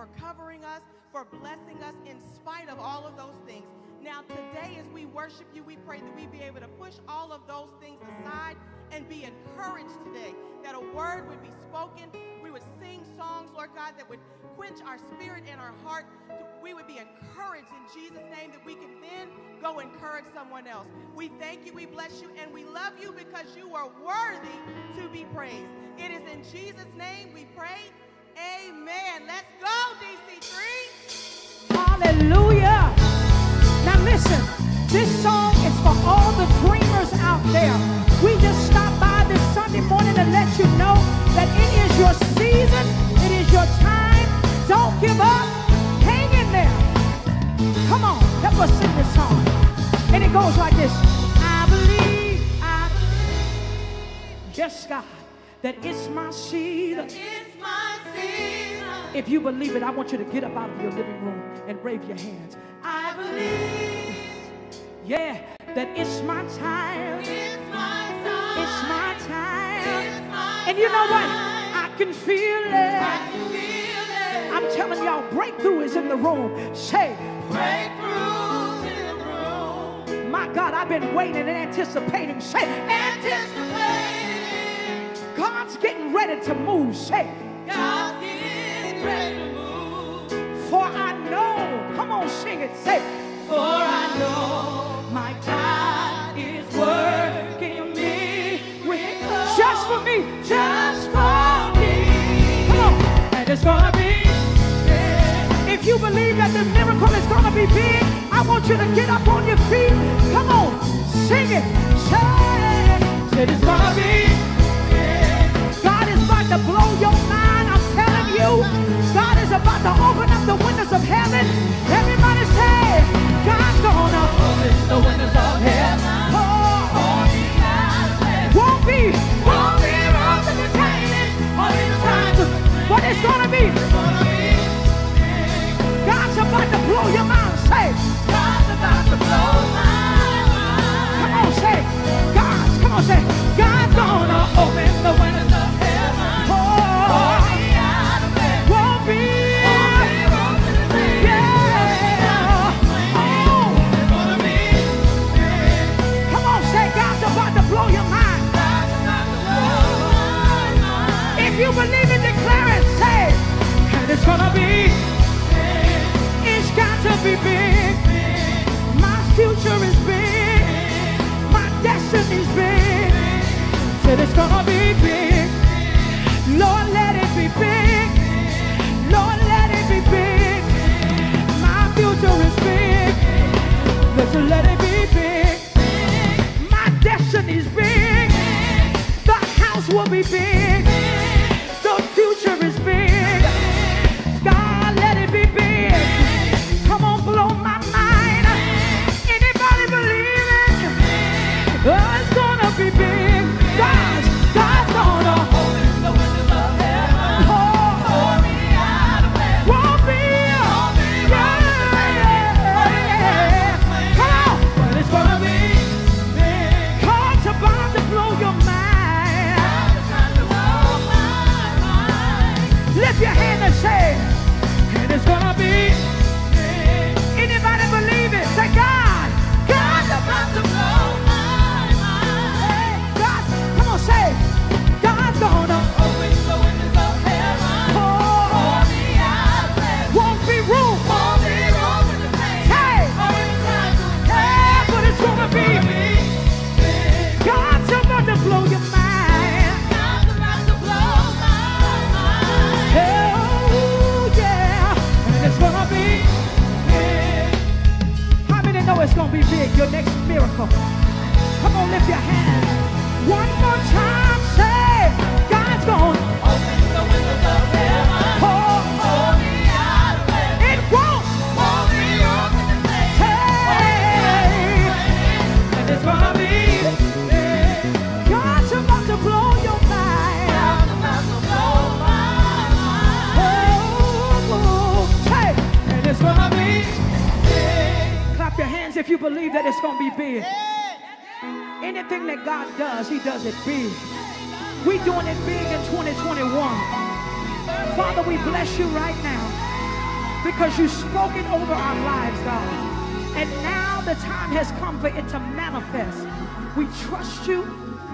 for covering us, for blessing us in spite of all of those things. Now, today, as we worship you, we pray that we be able to push all of those things aside and be encouraged today. That a word would be spoken. We would sing songs, Lord God, that would quench our spirit and our heart. We would be encouraged in Jesus' name that we can then go encourage someone else. We thank you, we bless you, and we love you because you are worthy to be praised. It is in Jesus' name we pray. Amen. Let's go, DC3. Hallelujah. Now listen, this song is for all the dreamers out there. We just stopped by this Sunday morning to let you know that it is your season, it is your time. Don't give up. Hang in there. Come on, help us sing this song. And it goes like this. I believe, I believe, yes, God, that it's my season. It's my season. If you believe it, I want you to get up out of your living room and wave your hands. I believe Yeah, that it's my time. it's my time. It's my time. It's my And you know what? I can feel it. I can feel it. I'm telling y'all, breakthrough is in the room. Say, Breakthroughs in the room. my God, I've been waiting and anticipating. Say, Anticipating. God's getting ready to move. Say, God's for I know. Come on, sing it. Say, For I know my God is working in me just for me. just for me. Come on. And it's gonna be big. If you believe that the miracle is to be big, I want you to get up on your feet. Come on, sing it. Say, it's gonna be big. God is about to blow your you, God is about to open up the windows of heaven. Everybody say, God's gonna Open the windows of heaven. blessing. Won't be, Won't be rough to contain it. But it's gonna be. God's about to blow your mind. Say, God's about to blow my mind. come on, say, God's, come on, say, God's gonna open the windows of gonna be, big. it's got to be big. My future is big. My destiny's big. Said it's gonna be trabajo. You believe that it's going to be big. Anything that God does, He does it big. We doing it big in 2021. Father, we bless you right now because you've spoken over our lives, God. And now the time has come for it to manifest. We trust you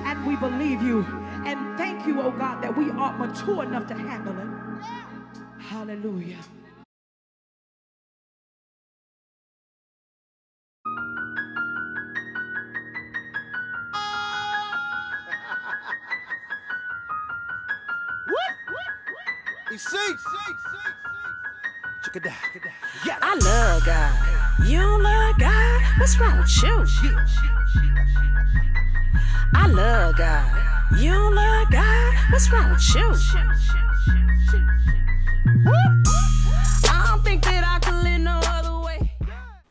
and we believe you. And thank you, oh God, that we are mature enough to handle it. Hallelujah. You love God? What's wrong with you? I love God. You love God? What's wrong with you? I don't think that I could live no other way.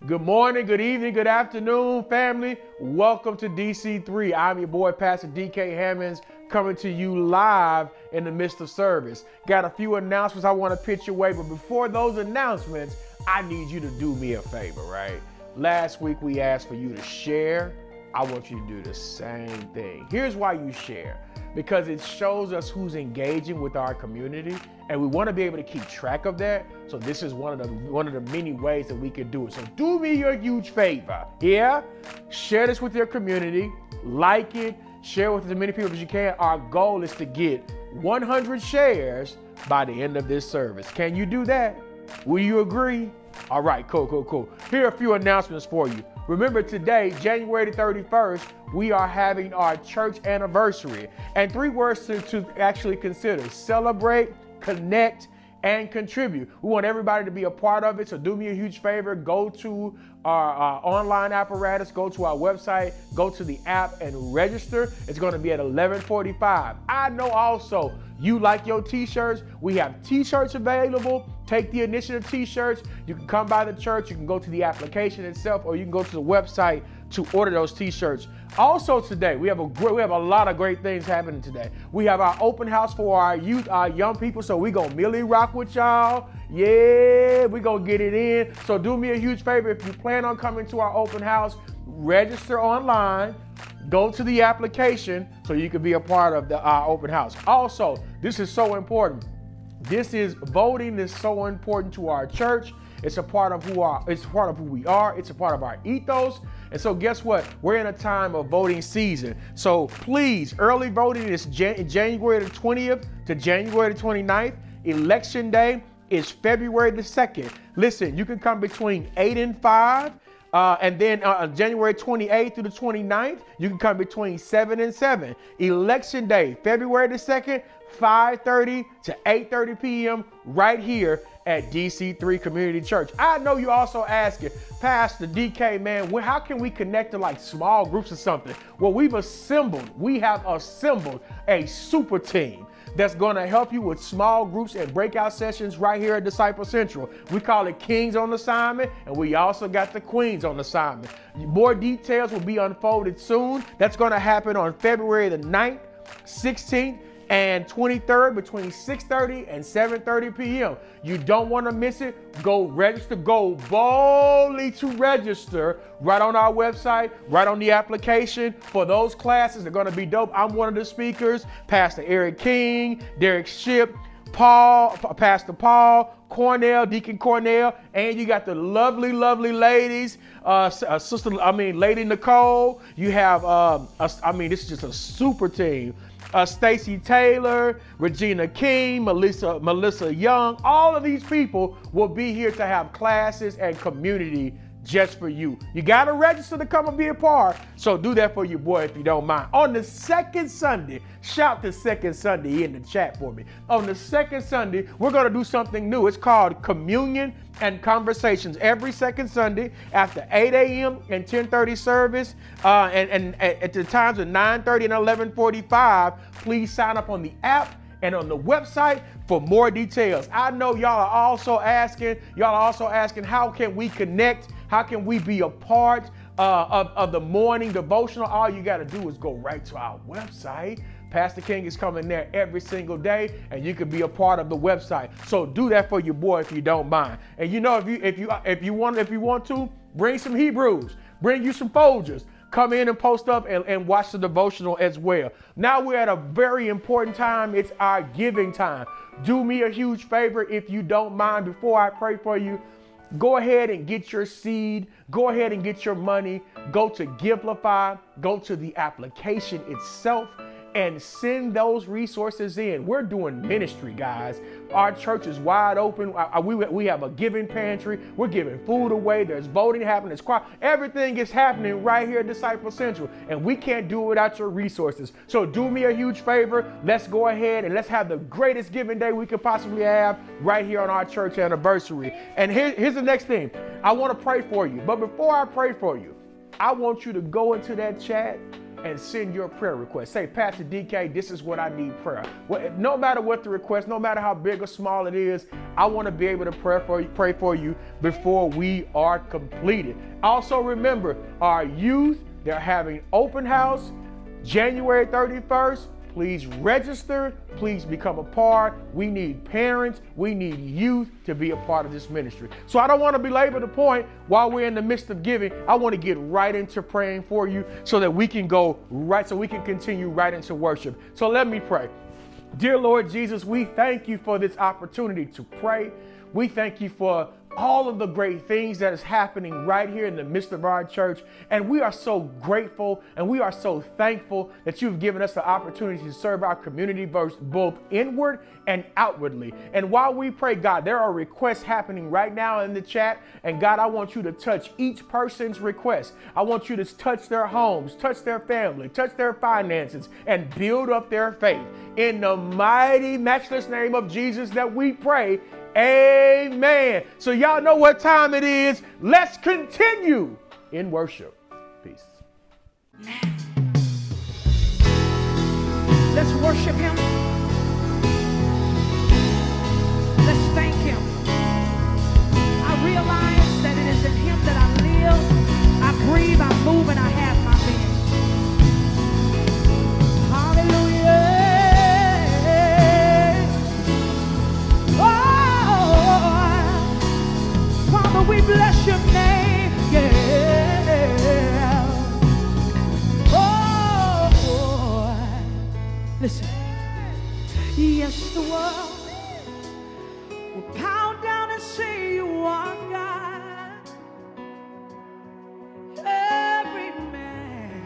Good morning, good evening, good afternoon, family. Welcome to DC3. I'm your boy, Pastor DK Hammonds, coming to you live in the midst of service. Got a few announcements I want to pitch your way, but before those announcements, I need you to do me a favor, right? Last week we asked for you to share. I want you to do the same thing. Here's why you share. Because it shows us who's engaging with our community and we want to be able to keep track of that. So this is one of the one of the many ways that we can do it. So do me your huge favor yeah? Share this with your community like it share with as many people as you can. Our goal is to get 100 shares by the end of this service. Can you do that will you agree? All right cool cool cool. Here are a few announcements for you. Remember today, January 31st, we are having our church anniversary. And three words to, to actually consider. Celebrate, connect, and contribute. We want everybody to be a part of it. So do me a huge favor. Go to our, our, online apparatus, go to our website, go to the app and register. It's going to be at 1145. I know also you like your t-shirts. We have t-shirts available. Take the initiative t-shirts. You can come by the church. You can go to the application itself or you can go to the website to order those t-shirts. Also today, we have a great, we have a lot of great things happening today. We have our open house for our youth, our young people. So we gonna merely rock with y'all. Yeah, we gonna get it in. So do me a huge favor if you plan on coming to our open house, register online. Go to the application so you can be a part of the uh, open house. Also, this is so important. This is voting is so important to our church. It's a part of who are it's part of who we are. It's a part of our ethos. And so guess what? We're in a time of voting season. So please, early voting is Jan- January the 20th to January the 29th. Election day is February the 2nd. Listen, you can come between 8 and 5. Uh, and then uh, January 28th through the 29th, you can come between 7 and 7. Election day, February the 2nd, 5:30 to 8:30 p.m. right here at DC3 Community Church. I know you also asking, Pastor DK, man, how can we connect to like small groups or something? Well, we've assembled, we have assembled a super team that's going to help you with small groups and breakout sessions right here at Disciple Central. We call it Kings on Assignment, and we also got the Queens on Assignment. More details will be unfolded soon. That's going to happen on February the 9th, 16th, and 23rd between 6:30 and 7:30 p.m. You don't want to miss it. Go register. Go boldly to register right on our website, right on the application for those classes. They're going to be dope. I'm one of the speakers. Pastor Eric King, Derek Ship, Paul, Pastor Paul, Cornell, Deacon Cornell, and you got the lovely, lovely ladies, uh, uh sister, I mean, Lady Nicole. You have, um, a, I mean, this is just a super team uh, Stacy Taylor, Regina King, Melissa, Melissa Young. All of these people will be here to have classes and community just for you. You got to register to come and be a part. So do that for your boy if you don't mind. On the second Sunday, shout the second Sunday in the chat for me. On the second Sunday, we're going to do something new. It's called Communion and Conversations. Every second Sunday after 8 a.m. and 10:30 service, uh, and, and at the times of 9:30 and 11:45, please sign up on the app and on the website for more details. I know y'all are also asking, y'all are also asking how can we connect how can we be a part uh, of, of the morning devotional? All you got to do is go right to our website. Pastor King is coming there every single day, and you can be a part of the website. So do that for your boy if you don't mind. And you know, if you if you if you want if you want to, bring some Hebrews. Bring you some Folgers. Come in and post up and, and watch the devotional as well. Now we're at a very important time. It's our giving time. Do me a huge favor if you don't mind before I pray for you. Go ahead and get your seed. Go ahead and get your money. Go to Givelify. Go to the application itself and send those resources in. We're doing ministry, guys. Our church is wide open. We, we have a giving pantry. We're giving food away. There's voting happening. There's choir. Everything is happening right here at Disciple Central, and we can't do it without your resources. So do me a huge favor. Let's go ahead and let's have the greatest giving day we could possibly have right here on our church anniversary. And here, here's the next thing. I want to pray for you. But before I pray for you, I want you to go into that chat and send your prayer request. Say, Pastor DK, this is what I need prayer. Well, no matter what the request, no matter how big or small it is, I want to be able to pray for you, pray for you before we are completed. Also, remember our youth, they're having open house January 31st. Please register. Please become a part. We need parents. We need youth to be a part of this ministry. So I don't want to belabor the point while we're in the midst of giving. I want to get right into praying for you so that we can go right, so we can continue right into worship. So let me pray. Dear Lord Jesus, we thank you for this opportunity to pray. We thank you for all of the great things that is happening right here in the midst of our church. And we are so grateful and we are so thankful that you've given us the opportunity to serve our community both inward and outwardly. And while we pray, God, there are requests happening right now in the chat. And God, I want you to touch each person's request. I want you to touch their homes, touch their family, touch their finances, and build up their faith. In the mighty, matchless name of Jesus that we pray. Amen. So, y'all know what time it is. Let's continue in worship. Peace. Let's worship Him. Let's thank Him. I realize that it is in Him that I live, I breathe, I move, and I have we bless your name. Yeah. Oh, boy. listen. Yes, the world will pound down and say you are God. Every man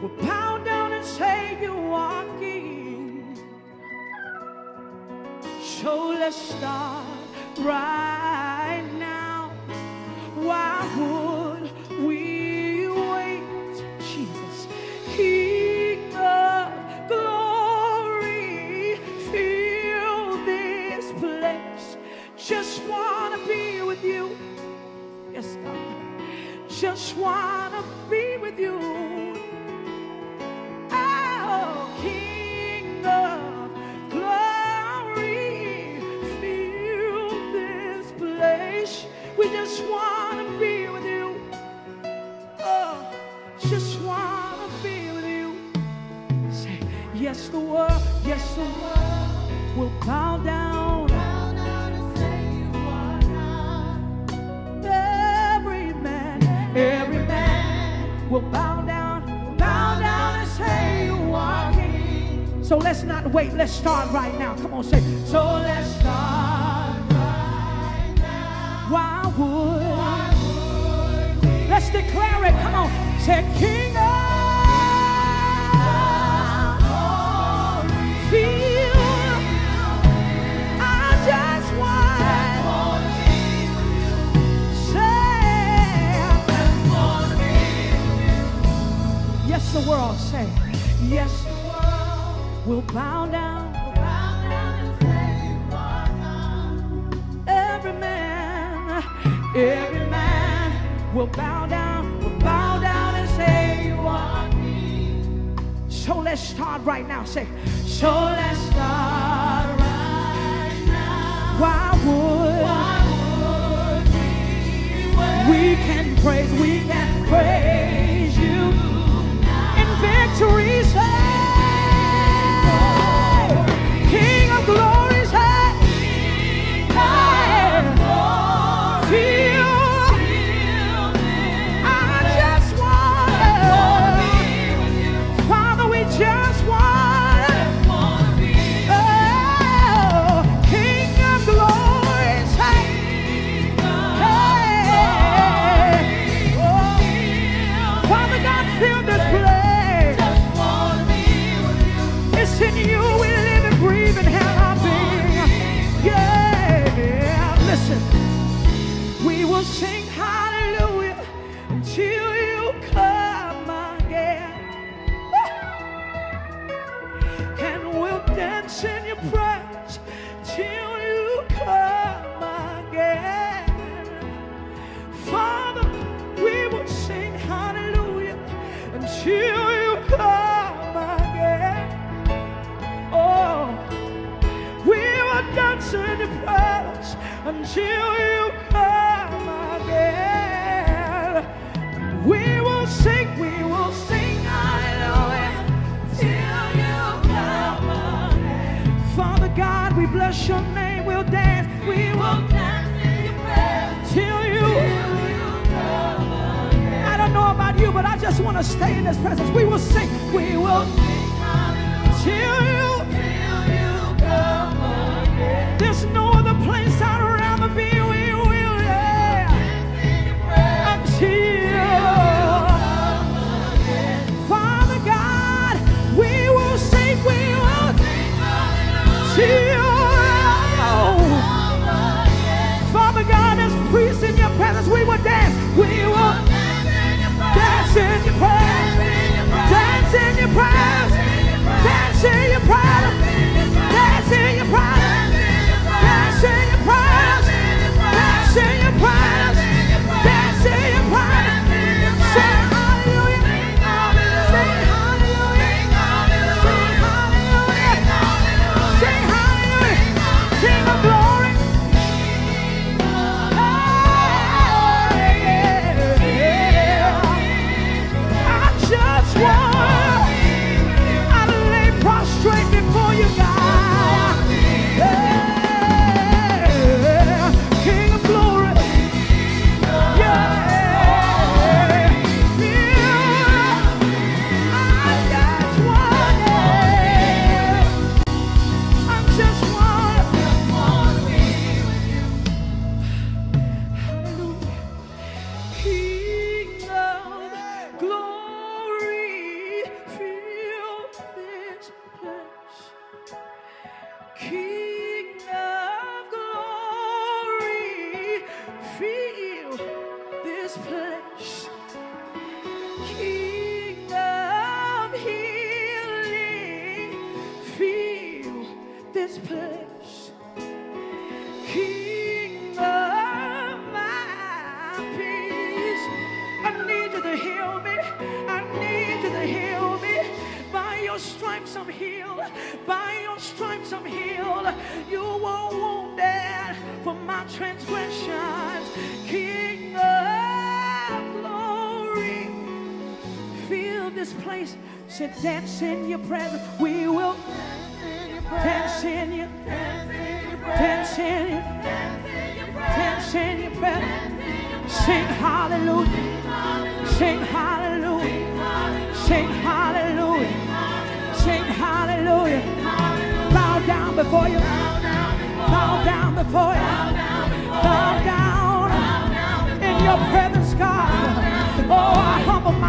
will pound down and say you are King. So let's start right now. With you. Yes, God. Just wanna be with you. Oh, King of We just want to be with you. Oh, just want to be with you. Say, Yes, the world, yes, the world will bow down. Bow down and say you are God. Every man, every man will bow down, bow down and say you are King. So let's not wait. Let's start right now. Come on, say. So let's start would? Let's declare it. Come on, say King of. Feel. I just want. Say. Yes, the world say, yes, the world will bow down. Every man will bow down, will bow down and say you are King. So let's start right now. Say, so let's start right now. Why would, Why would we, we can praise, we can praise you victory's King of glory's but I just want to stay in His presence. We will sing. We will sing. You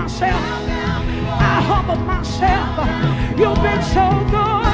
myself. I humble myself. You've been so good.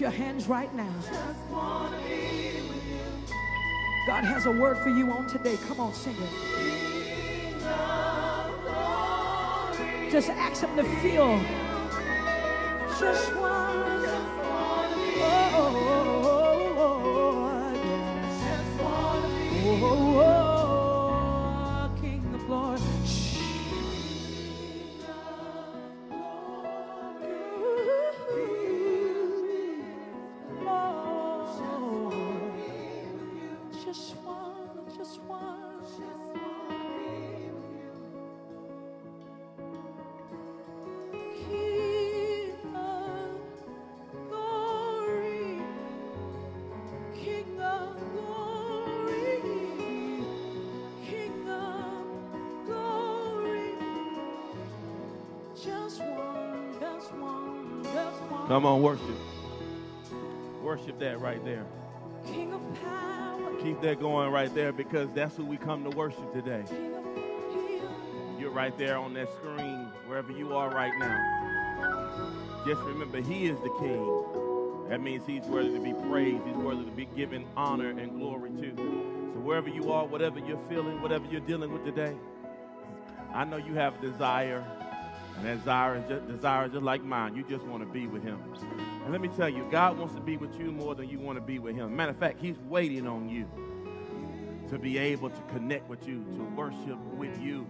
your hands right now. God has a word for you on today. Come on, sing it. Just ask Him to feel. Just one. Come on, worship. Worship that right there. King of power. Keep that going right there because that's who we come to worship today. King of heal. You're right there on that screen, wherever you are right now. Just remember, He is the King. That means He's worthy to be praised. He's worthy to be given honor and glory to. So wherever you are, whatever you're feeling, whatever you're dealing with today, I know you have a desire, and that desire is just, desire just like mine. You just want to be with Him. And let me tell you, God wants to be with you more than you want to be with Him. Matter of fact, He's waiting on you to be able to connect with you, to worship with you.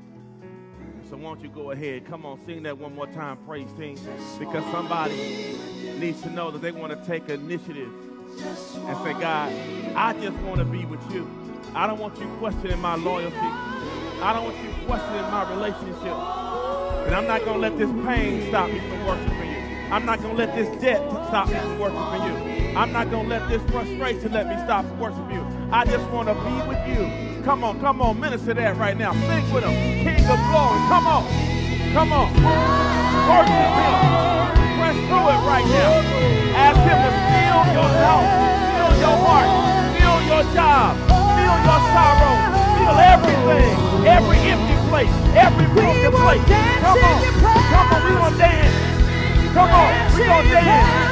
So won't you go ahead? Come on, sing that one more time, praise team. Because somebody needs to know that they want to take initiative and say, God, I just want to be with you. I don't want you questioning my loyalty. I don't want you questioning my relationship. And I'm not going to let this pain stop me from worshiping you. I'm not going to let this debt stop me from worshiping you. I'm not going to let this frustration let me stop worshiping you. I just want to be with you. Come on, come on, minister that right now. Sing with him. King of glory. Come on. Come on. Worship him. Press through it right now. Ask him to fill your house, fill your heart, fill your job, fill your sorrow, fill everything, every empty place, every broken place. Come on. Come on, we gonna dance. Come on, we gonna dance.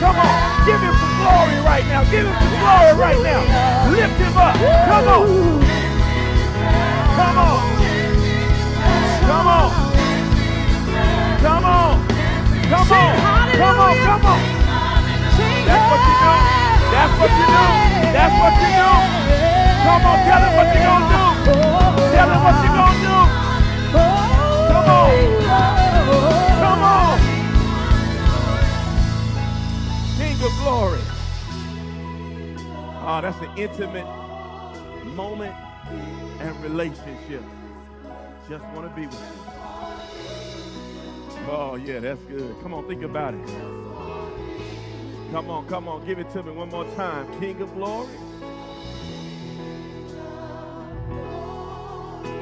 Come on, give him some glory right now. Give him some glory right now. Lift him up. Come on. Come on. Come on. Come on. Come on. Come on. Come on. That's what you do. That's what you do. That's what you do. Come on. Tell him what you're gonna do. Tell him what you're gonna do. Come on. Come on. King of glory. Oh, that's an intimate moment and relationship. Just want to be with you. Oh, yeah, that's good. Come on, think about it. Come on, come on, give it to me one more time. King of glory.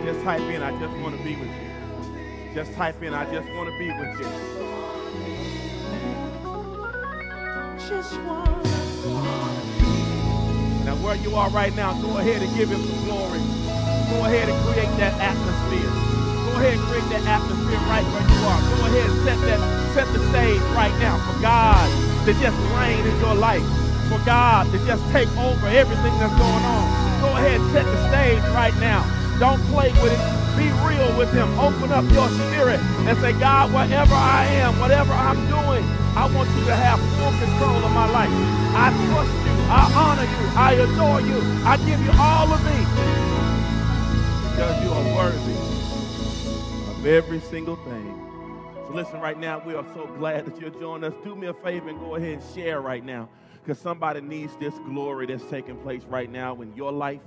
Just type in, I just want to be with you. Just type in, I just want to be with you. Just one. Now, where you are right now, go ahead and give him some glory. Go ahead and create that atmosphere. Go ahead and create that atmosphere right where you are. Go ahead and set that, set the stage right now for God to just reign in your life. For God to just take over everything that's going on. Go ahead and set the stage right now. Don't play with it. Be real with him. Open up your spirit and say, God, whatever I am, whatever I'm doing, I want you to have full control of my life. I trust you. I honor you. I adore you. I give you all of me because you are worthy of every single thing. So listen right now, we are so glad that you're joining us. Do me a favor and go ahead and share right now because somebody needs this glory that's taking place right now in your life,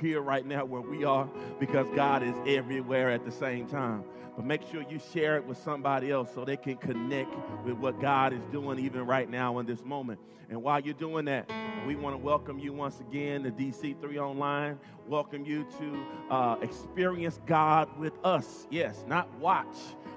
here right now where we are, because God is everywhere at the same time. But make sure you share it with somebody else so they can connect with what God is doing even right now in this moment. And while you're doing that, we want to welcome you once again to DC3 Online. Welcome you to uh, experience God with us. Yes, not watch,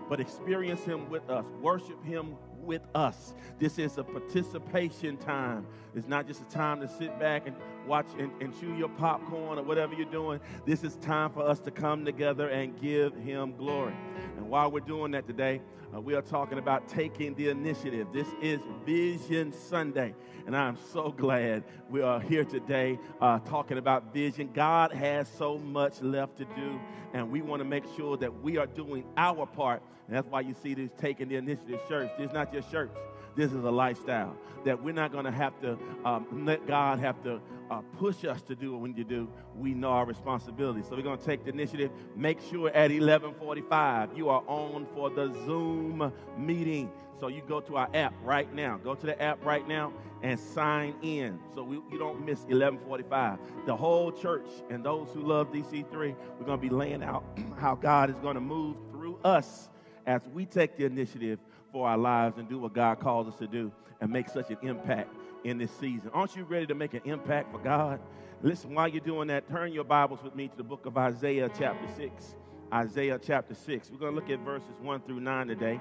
but experience Him with us. Worship Him with us. This is a participation time. It's not just a time to sit back and watch and, and, chew your popcorn or whatever you're doing. This is time for us to come together and give Him glory. And while we're doing that today, uh, we are talking about taking the initiative. This is Vision Sunday. And I'm so glad we are here today uh, talking about vision. God has so much left to do, and we want to make sure that we are doing our part. And that's why you see this taking the initiative shirts. This is not just shirts. This is a lifestyle that we're not going to have to um, let God have to uh, push us to do we need to do. We know our responsibility. So we're going to take the initiative. Make sure at 11:45 you are on for the Zoom meeting. So you go to our app right now. Go to the app right now and sign in so we, you don't miss 1145. The whole church and those who love DC3, we're going to be laying out how God is going to move through us as we take the initiative for our lives and do what God calls us to do and make such an impact in this season. Aren't you ready to make an impact for God? Listen, while you're doing that, turn your Bibles with me to the book of Isaiah, chapter 6. Isaiah, chapter 6. We're going to look at verses 1 through 9 today.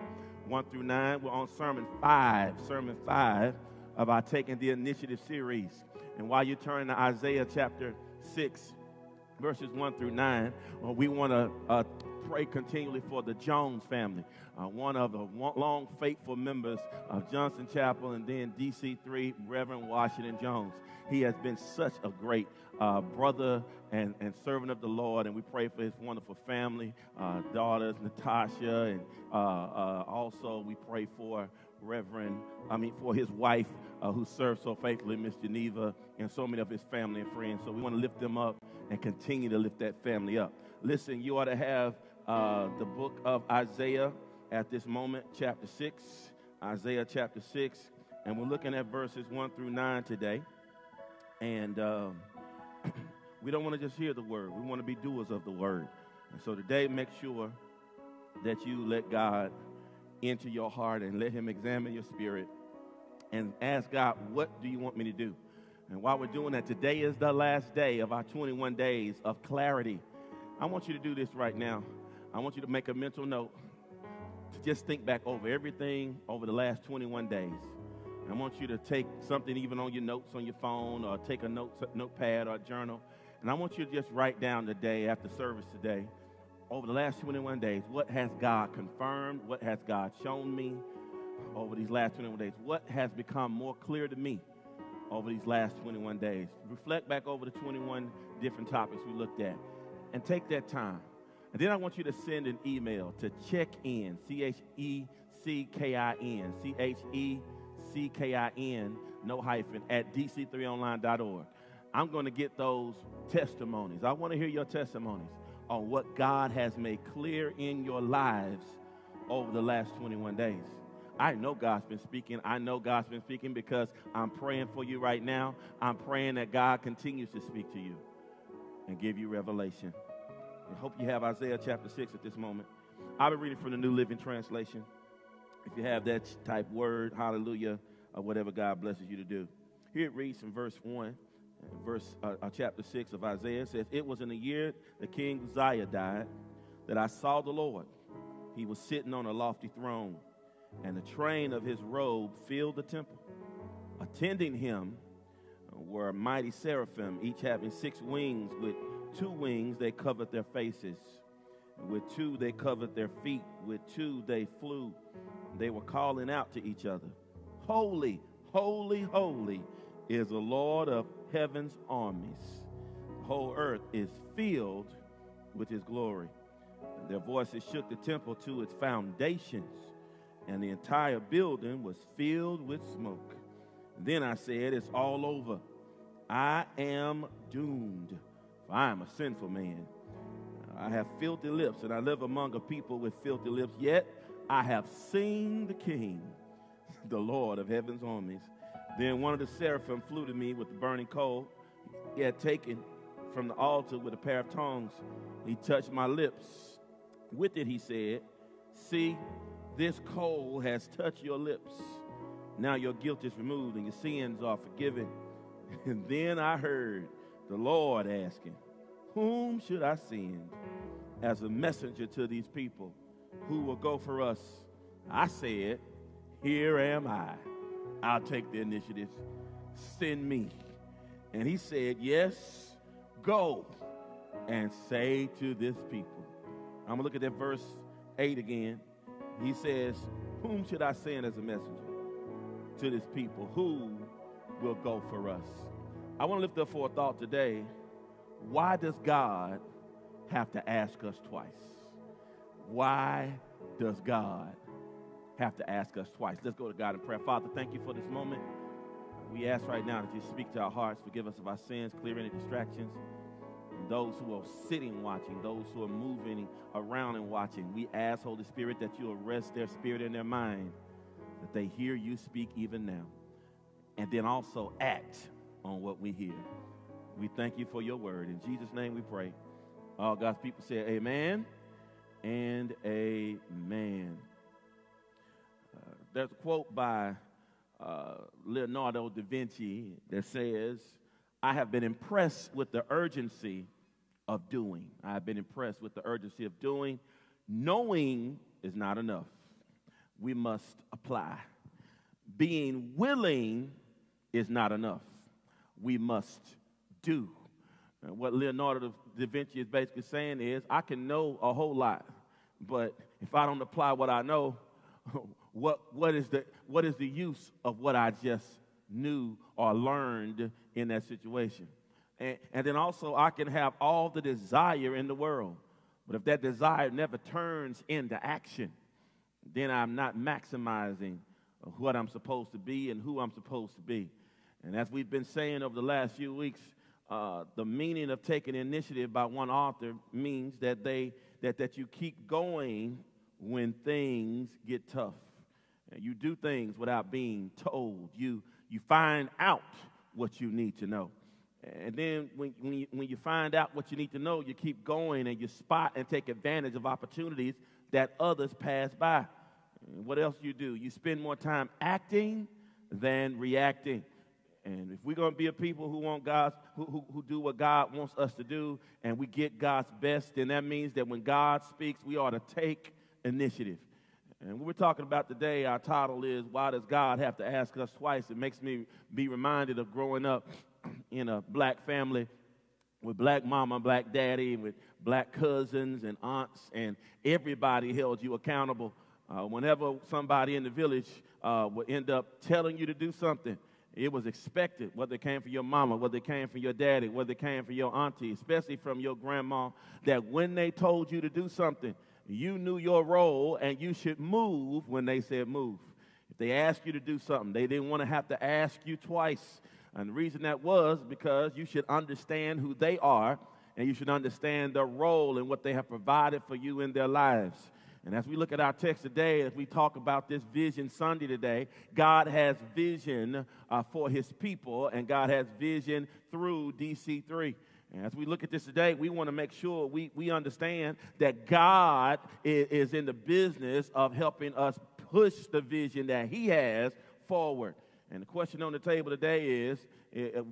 1 through 9. We're on Sermon 5, Sermon 5 of our Taking the Initiative series. And while you're turning to Isaiah chapter 6, verses 1 through 9, uh, we want to uh, pray continually for the Jones family, uh, one of the long faithful members of Johnson Chapel and then DC3, Reverend Washington Jones. He has been such a great uh, brother and, and servant of the Lord, and we pray for his wonderful family, uh, daughters, Natasha, and uh, uh, also we pray for Reverend, I mean, for his wife uh, who served so faithfully, Miss Geneva, and so many of his family and friends. So we want to lift them up and continue to lift that family up. Listen, you ought to have uh, the book of Isaiah at this moment, chapter 6. Isaiah chapter 6. And we're looking at verses 1 through 9 today. And um, we don't want to just hear the word, we want to be doers of the word. And so today, make sure that you let God into your heart and let Him examine your spirit and ask God, What do you want me to do? And while we're doing that, today is the last day of our 21 days of clarity. I want you to do this right now. I want you to make a mental note to just think back over everything over the last 21 days. I want you to take something even on your notes on your phone or take a note, notepad or journal. And I want you to just write down the day after service today, over the last 21 days, what has God confirmed? What has God shown me over these last 21 days? What has become more clear to me over these last 21 days? Reflect back over the 21 different topics we looked at and take that time and then I want you to send an email to check in, C H E C K I N, C H E C K I N, no hyphen, at dc3online.org. I'm going to get those testimonies. I want to hear your testimonies on what God has made clear in your lives over the last 21 days. I know God's been speaking. I know God's been speaking because I'm praying for you right now. I'm praying that God continues to speak to you and give you revelation. I hope you have Isaiah chapter 6 at this moment. I'll be reading from the New Living Translation. If you have that type word, hallelujah, or whatever God blesses you to do. Here it reads in verse 1, verse uh, uh, chapter 6 of Isaiah. Says, It was in the year that King Uzziah died that I saw the Lord. He was sitting on a lofty throne, and the train of his robe filled the temple. Attending him were mighty seraphim, each having six wings with two wings they covered their faces. With two they covered their feet. With two they flew. They were calling out to each other Holy, holy, holy is the Lord of heaven's armies. The whole earth is filled with his glory. And their voices shook the temple to its foundations, and the entire building was filled with smoke. then I said, It's all over. I am doomed. For I am a sinful man. I have filthy lips, and I live among a people with filthy lips. Yet I have seen the King, the Lord of heaven's armies. Then one of the seraphim flew to me with the burning coal he had taken from the altar with a pair of tongs. He touched my lips. With it, he said, See, this coal has touched your lips. Now your guilt is removed and your sins are forgiven. And then I heard the Lord asking, Whom should I send as a messenger to these people who will go for us? I said, Here am I. I'll take the initiative. Send me. And he said, Yes, go and say to this people. I'm going to look at that verse 8 again. He says, Whom should I send as a messenger to this people? Who will go for us? I want to lift up for a thought today. Why does God have to ask us twice? Why does God have to ask us twice? Let's go to God in prayer. Father, thank you for this moment. We ask right now that you speak to our hearts, forgive us of our sins, clear any distractions. And those who are sitting watching, those who are moving around and watching, we ask, Holy Spirit, that you arrest their spirit and their mind, that they hear you speak even now. And then also act on what we hear. We thank you for your word. In Jesus' name we pray. All God's people say amen and amen. Uh, there's a quote by uh, Leonardo da Vinci that says, I have been impressed with the urgency of doing. I have been impressed with the urgency of doing. Knowing is not enough. we must apply. Being willing is not enough. We must do. And what Leonardo da Vinci is basically saying is I can know a whole lot, but if I don't apply what I know, what, what, is the, what is the use of what I just knew or learned in that situation? And, and then also, I can have all the desire in the world, but if that desire never turns into action, then I'm not maximizing what I'm supposed to be and who I'm supposed to be. And as we've been saying over the last few weeks, uh, the meaning of taking initiative by one author means that they that, that you keep going when things get tough. You do things without being told. You you find out what you need to know. And then when, when, you, when you find out what you need to know, you keep going and you spot and take advantage of opportunities that others pass by. What else you do? You spend more time acting than reacting. And if we're going to be a people who want God's, who, who, who, do what God wants us to do, and we get God's best, then that means that when God speaks, we ought to take initiative. And what we're talking about today, our title is Why Does God Have to Ask Us Twice? It makes me be reminded of growing up in a black family with black mama, black daddy, with black cousins and aunts, and everybody held you accountable. Uh, whenever somebody in the village uh, would end up telling you to do something, it was expected, whether it came from your mama, whether it came from your daddy, whether it came from your auntie, especially from your grandma, that when they told you to do something, you knew your role and you should move when they said move. If they asked you to do something, they didn't want to have to ask you twice. And the reason that was because you should understand who they are and you should understand their role and what they have provided for you in their lives. And as we look at our text today, as we talk about this Vision Sunday today, God has vision uh, for his people, and God has vision through DC3. And as we look at this today, we want to make sure we, we understand that God is, is in the business of helping us push the vision that he has forward. And the question on the table today is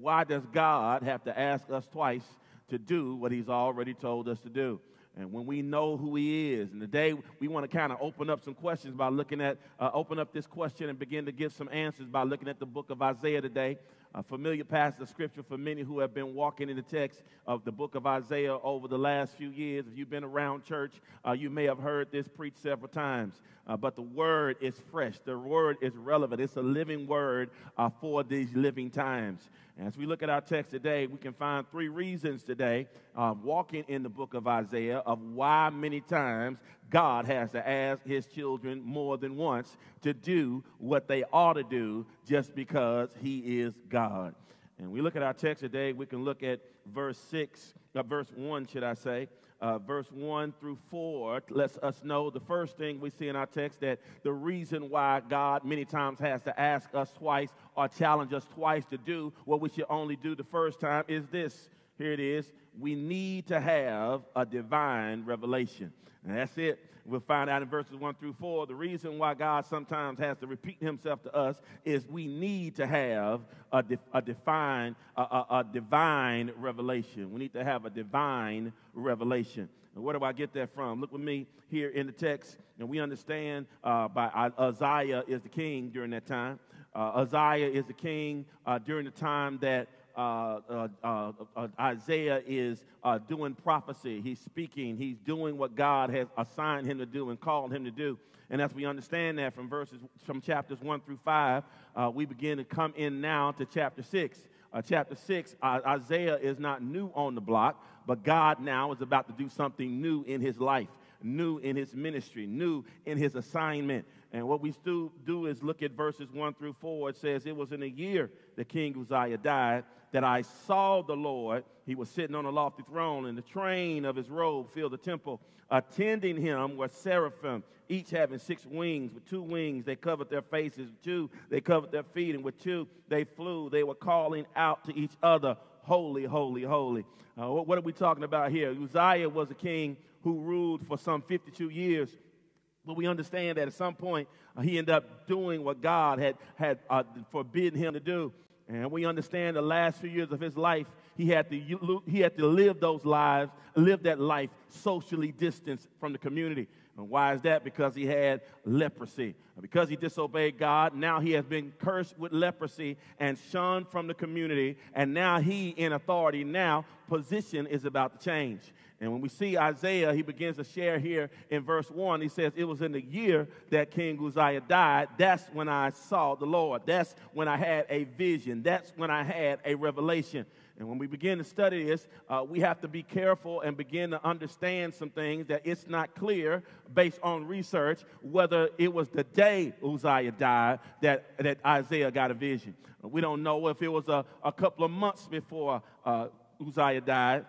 why does God have to ask us twice to do what he's already told us to do? And when we know who he is. And today we want to kind of open up some questions by looking at, uh, open up this question and begin to give some answers by looking at the book of Isaiah today. A familiar passage of scripture for many who have been walking in the text of the book of Isaiah over the last few years. If you've been around church, uh, you may have heard this preached several times. Uh, but the word is fresh, the word is relevant. It's a living word uh, for these living times. And as we look at our text today, we can find three reasons today, uh, walking in the book of Isaiah, of why many times God has to ask his children more than once to do what they ought to do just because he is God. And we look at our text today, we can look at verse 6, uh, verse 1, should I say. Uh, verse 1 through 4 lets us know the first thing we see in our text that the reason why God many times has to ask us twice or challenge us twice to do what we should only do the first time is this. Here it is. We need to have a divine revelation. And that's it. We'll find out in verses 1 through 4. The reason why God sometimes has to repeat himself to us is we need to have a, de- a, define, a, a, a divine revelation. We need to have a divine revelation. And where do I get that from? Look with me here in the text, and we understand uh, by uh, Uzziah is the king during that time. Uh, Uzziah is the king uh, during the time that uh, uh, uh, uh, Isaiah is uh, doing prophecy. He's speaking. He's doing what God has assigned him to do and called him to do. And as we understand that from verses, from chapters one through five, uh, we begin to come in now to chapter six. chapter six, Isaiah is not new on the block, but God now is about to do something new in his life, new in his ministry, new in his assignment. And what we still do is look at verses 1 through 4. It says, It was in a year that King Uzziah died that I saw the Lord. He was sitting on a lofty throne, and the train of his robe filled the temple. Attending him were seraphim, each having six wings. With two wings, they covered their faces. With two, they covered their feet. And with two, they flew. They were calling out to each other, Holy, holy, holy. Uh, what, what are we talking about here? Uzziah was a king who ruled for some 52 years but we understand that at some point uh, he ended up doing what God had, had uh, forbidden him to do. And we understand the last few years of his life, he had to, he had to live those lives, live that life socially distanced from the community. And why is that? Because he had leprosy. Because he disobeyed God, now he has been cursed with leprosy and shunned from the community. And now he, in authority, now position is about to change. And when we see Isaiah, he begins to share here in verse 1. He says, It was in the year that King Uzziah died. That's when I saw the Lord. That's when I had a vision. That's when I had a revelation. And when we begin to study this, uh, we have to be careful and begin to understand some things that it's not clear based on research whether it was the day Uzziah died that, that Isaiah got a vision. We don't know if it was a, a couple of months before uh, Uzziah died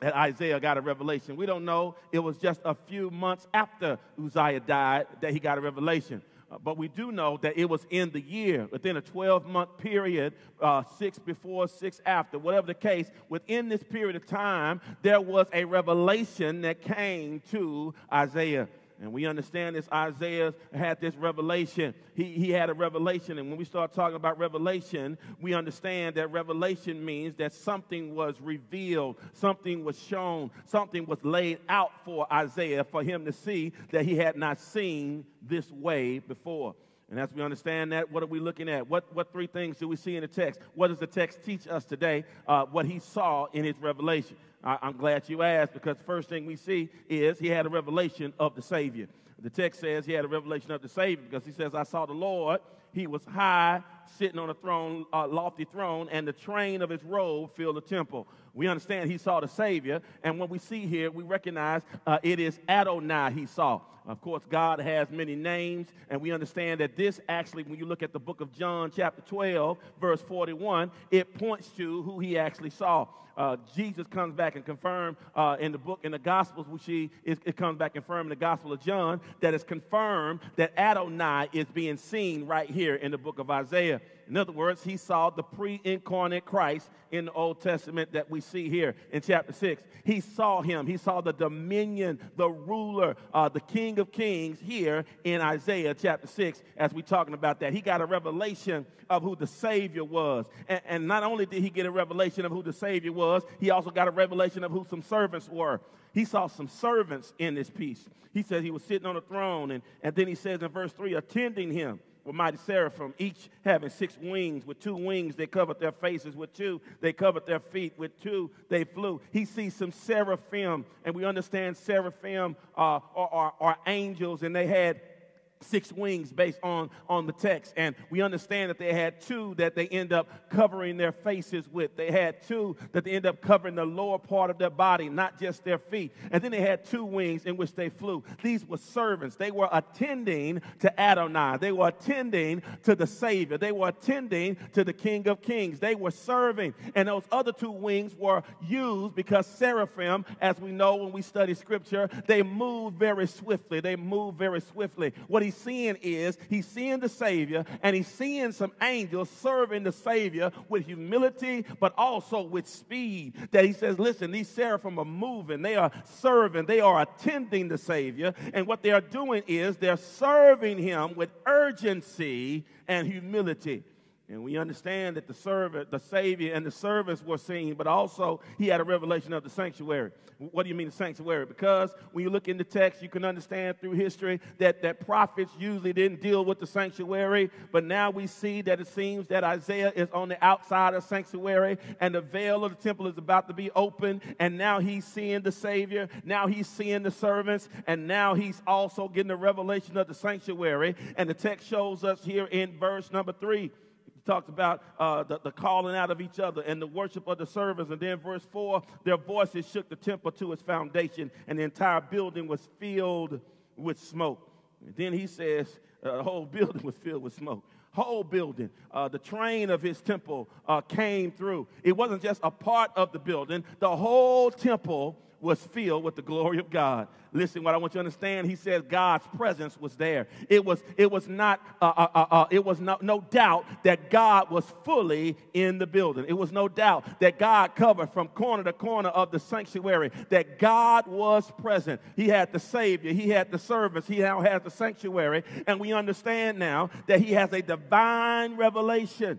that Isaiah got a revelation. We don't know it was just a few months after Uzziah died that he got a revelation. Uh, but we do know that it was in the year, within a 12 month period, uh, six before, six after, whatever the case, within this period of time, there was a revelation that came to Isaiah. And we understand this. Isaiah had this revelation. He, he had a revelation. And when we start talking about revelation, we understand that revelation means that something was revealed, something was shown, something was laid out for Isaiah for him to see that he had not seen this way before. And as we understand that, what are we looking at? What, what three things do we see in the text? What does the text teach us today? Uh, what he saw in his revelation. I, I'm glad you asked because the first thing we see is he had a revelation of the Savior. The text says he had a revelation of the Savior because he says, I saw the Lord. He was high, sitting on a throne, uh, lofty throne, and the train of his robe filled the temple. We understand he saw the Savior, and when we see here, we recognize uh, it is Adonai he saw. Of course, God has many names, and we understand that this actually, when you look at the book of John, chapter 12, verse 41, it points to who he actually saw. Uh, Jesus comes back and confirm uh, in the book, in the Gospels, which he, it, it comes back and confirmed in the Gospel of John, that it's confirmed that Adonai is being seen right here in the book of Isaiah. In other words, he saw the pre incarnate Christ in the Old Testament that we see here in chapter 6. He saw him. He saw the dominion, the ruler, uh, the King of Kings here in Isaiah chapter 6 as we're talking about that. He got a revelation of who the Savior was. And, and not only did he get a revelation of who the Savior was, he also got a revelation of who some servants were. He saw some servants in this piece. He said he was sitting on a throne, and, and then he says in verse 3, attending him were mighty seraphim, each having six wings. With two wings, they covered their faces. With two, they covered their feet. With two, they flew. He sees some seraphim, and we understand seraphim uh, are, are, are angels, and they had six wings based on, on the text. And we understand that they had two that they end up covering their faces with. They had two that they end up covering the lower part of their body, not just their feet. And then they had two wings in which they flew. These were servants. They were attending to Adonai. They were attending to the Savior. They were attending to the King of Kings. They were serving. And those other two wings were used because seraphim, as we know when we study scripture, they move very swiftly. They move very swiftly. What he he's seeing is he's seeing the Savior and he's seeing some angels serving the Savior with humility, but also with speed. That he says, listen, these seraphim are moving, they are serving, they are attending the Savior. And what they are doing is they're serving him with urgency and humility. And we understand that the servant, the Savior, and the servants were seen, but also he had a revelation of the sanctuary. What do you mean the sanctuary? Because when you look in the text, you can understand through history that, that prophets usually didn't deal with the sanctuary, but now we see that it seems that Isaiah is on the outside of sanctuary, and the veil of the temple is about to be opened, and now he's seeing the Savior, now he's seeing the servants, and now he's also getting the revelation of the sanctuary. And the text shows us here in verse number three talks about uh, the, the, calling out of each other and the worship of the servants. And then verse 4 their voices shook the temple to its foundation, and the entire building was filled with smoke. And then he says, uh, the whole building was filled with smoke. Whole building, uh, the train of his temple uh, came through. It wasn't just a part of the building, the whole temple was filled with the glory of God. Listen, what I want you to understand, he says God's presence was there. It was, it was not, uh, uh, uh, uh, it was no, no doubt that God was fully in the building. It was no doubt that God covered from corner to corner of the sanctuary, that God was present. He had the Savior, He had the service, He now has the sanctuary, and we understand now that He has a divine revelation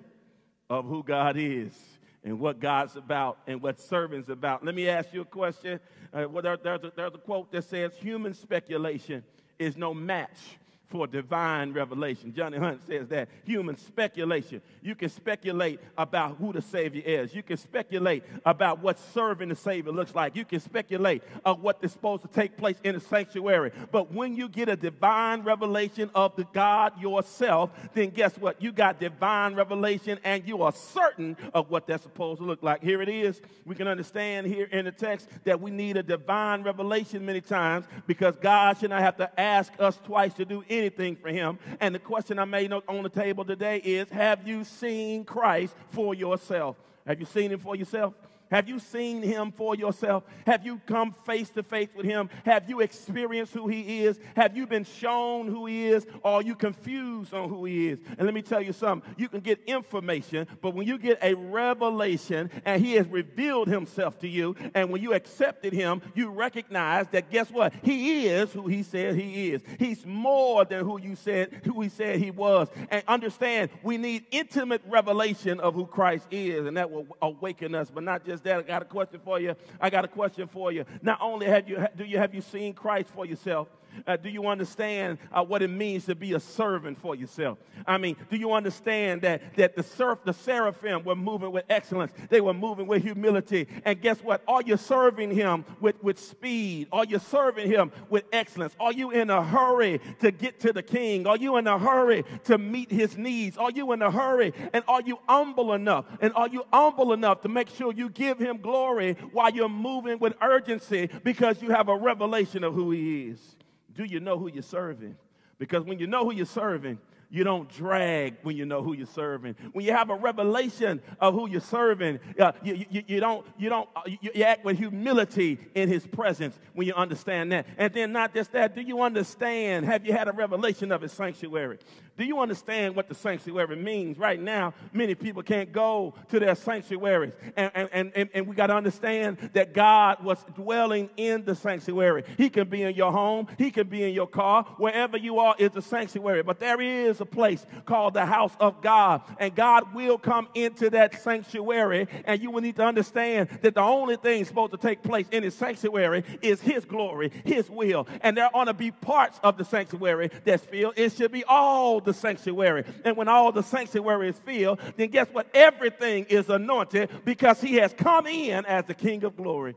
of who God is and what God's about and what serving's about. Let me ask you a question. Uh, well, there, there's, a, there's a quote that says human speculation is no match for divine revelation. Johnny Hunt says that human speculation. You can speculate about who the Savior is. You can speculate about what serving the Savior looks like. You can speculate of what is supposed to take place in the sanctuary. But when you get a divine revelation of the God yourself, then guess what? You got divine revelation and you are certain of what that's supposed to look like. Here it is. We can understand here in the text that we need a divine revelation many times because God should not have to ask us twice to do anything anything for him. And the question I made on the table today is Have you seen Christ for yourself? Have you seen him for yourself? Have you seen him for yourself? Have you come face to face with him? Have you experienced who he is? Have you been shown who he is? Or are you confused on who he is? And let me tell you something you can get information, but when you get a revelation and he has revealed himself to you, and when you accepted him, you recognize that guess what? He is who he said he is. He's more than who you said, who he said he was. And understand, we need intimate revelation of who Christ is, and that will awaken us, but not just I got a question for you. I got a question for you. Not only have you do you have you seen Christ for yourself, uh, do you understand uh, what it means to be a servant for yourself? I mean, do you understand that, that the, the seraphim were moving with excellence? They were moving with humility. And guess what? Are you serving him with, with speed? Are you serving him with excellence? Are you in a hurry to get to the king? Are you in a hurry to meet his needs? Are you in a hurry? And are you humble enough? And are you humble enough to make sure you give him glory while you're moving with urgency because you have a revelation of who he is? Do you know who you're serving? Because when you know who you're serving, you don't drag when you know who you're serving. When you have a revelation of who you're serving, uh, you, you, you, don't, you, don't uh, you, you, act with humility in his presence when you understand that. And then not just that, do you understand? Have you had a revelation of his sanctuary? Do you understand what the sanctuary means? Right now, many people can't go to their sanctuaries. And, and, and, and we got to understand that God was dwelling in the sanctuary. He can be in your home, He can be in your car. Wherever you are is the sanctuary. But there is a place called the house of God. And God will come into that sanctuary. And you will need to understand that the only thing supposed to take place in His sanctuary is His glory, His will. And there ought to be parts of the sanctuary that's filled. It should be all the sanctuary. And when all the sanctuary is filled, then guess what? Everything is anointed because he has come in as the King of glory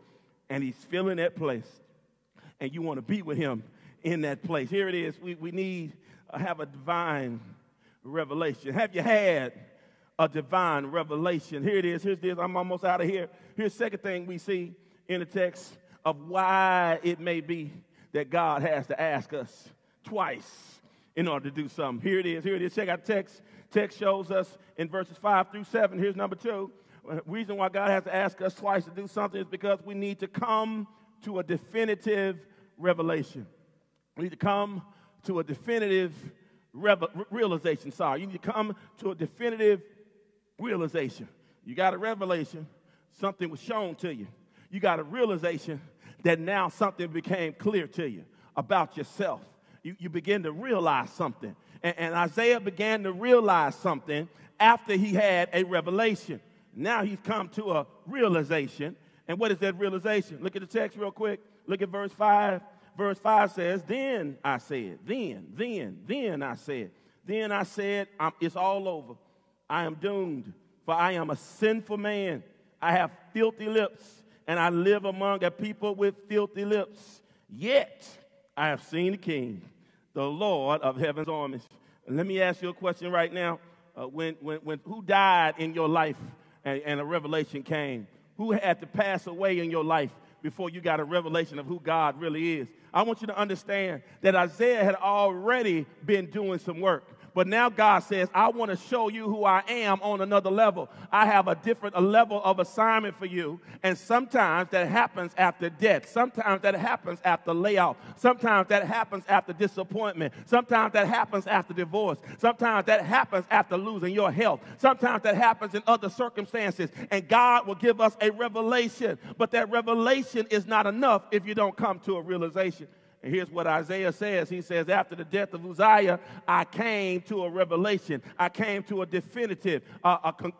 and he's filling that place. And you want to be with him in that place. Here it is. We, we need to have a divine revelation. Have you had a divine revelation? Here it is. Here's this. I'm almost out of here. Here's second thing we see in the text of why it may be that God has to ask us twice in order to do something. Here it is. Here it is. Check out text. Text shows us in verses 5 through 7. Here's number two. Reason why God has to ask us twice to do something is because we need to come to a definitive revelation. We need to come to a definitive realization. Sorry, you need to come to a definitive realization. You got a revelation, something was shown to you. You got a realization that now something became clear to you about yourself you, you begin to realize something. And, and Isaiah began to realize something after he had a revelation. Now he's come to a realization. And what is that realization? Look at the text real quick. Look at verse 5. Verse 5 says, Then I said, then, then, then I said, then I said, It's all over. I am doomed, for I am a sinful man. I have filthy lips, and I live among a people with filthy lips. Yet I have seen the King, the Lord of heaven's armies. Let me ask you a question right now. Uh, when, when, when, who died in your life and, and a revelation came? Who had to pass away in your life before you got a revelation of who God really is? I want you to understand that Isaiah had already been doing some work. But now God says, I want to show you who I am on another level. I have a different level of assignment for you. And sometimes that happens after death. Sometimes that happens after layoff. Sometimes that happens after disappointment. Sometimes that happens after divorce. Sometimes that happens after losing your health. Sometimes that happens in other circumstances. And God will give us a revelation. But that revelation is not enough if you don't come to a realization. And here's what Isaiah says. He says, After the death of Uzziah, I came to a revelation. I came to a definitive, uh, a, con-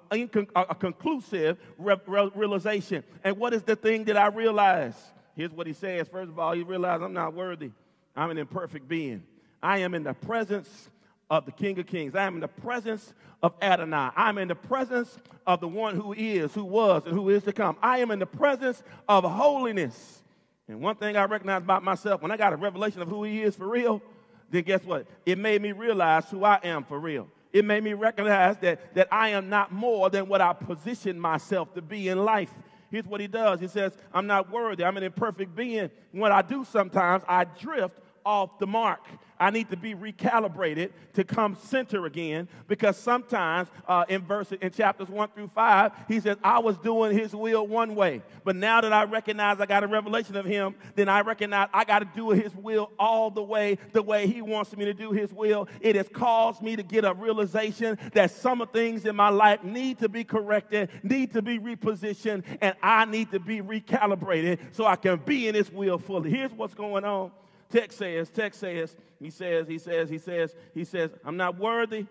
a, conclusive re- re- realization. And what is the thing that I realized? Here's what he says. First of all, he realized I'm not worthy. I'm an imperfect being. I am in the presence of the King of Kings. I am in the presence of Adonai. I'm in the presence of the one who is, who was, and who is to come. I am in the presence of holiness. And one thing I recognize about myself, when I got a revelation of who he is for real, then guess what? It made me realize who I am for real. It made me recognize that, that I am not more than what I position myself to be in life. Here's what he does. He says, I'm not worthy. I'm an imperfect being. What I do sometimes, I drift off the mark. I need to be recalibrated to come center again because sometimes uh, in verses in chapters one through five, he says, I was doing his will one way. But now that I recognize I got a revelation of him, then I recognize I got to do his will all the way, the way he wants me to do his will. It has caused me to get a realization that some of things in my life need to be corrected, need to be repositioned, and I need to be recalibrated so I can be in his will fully. Here's what's going on. Text says, text says, he says, he says, he says, he says, I'm not worthy.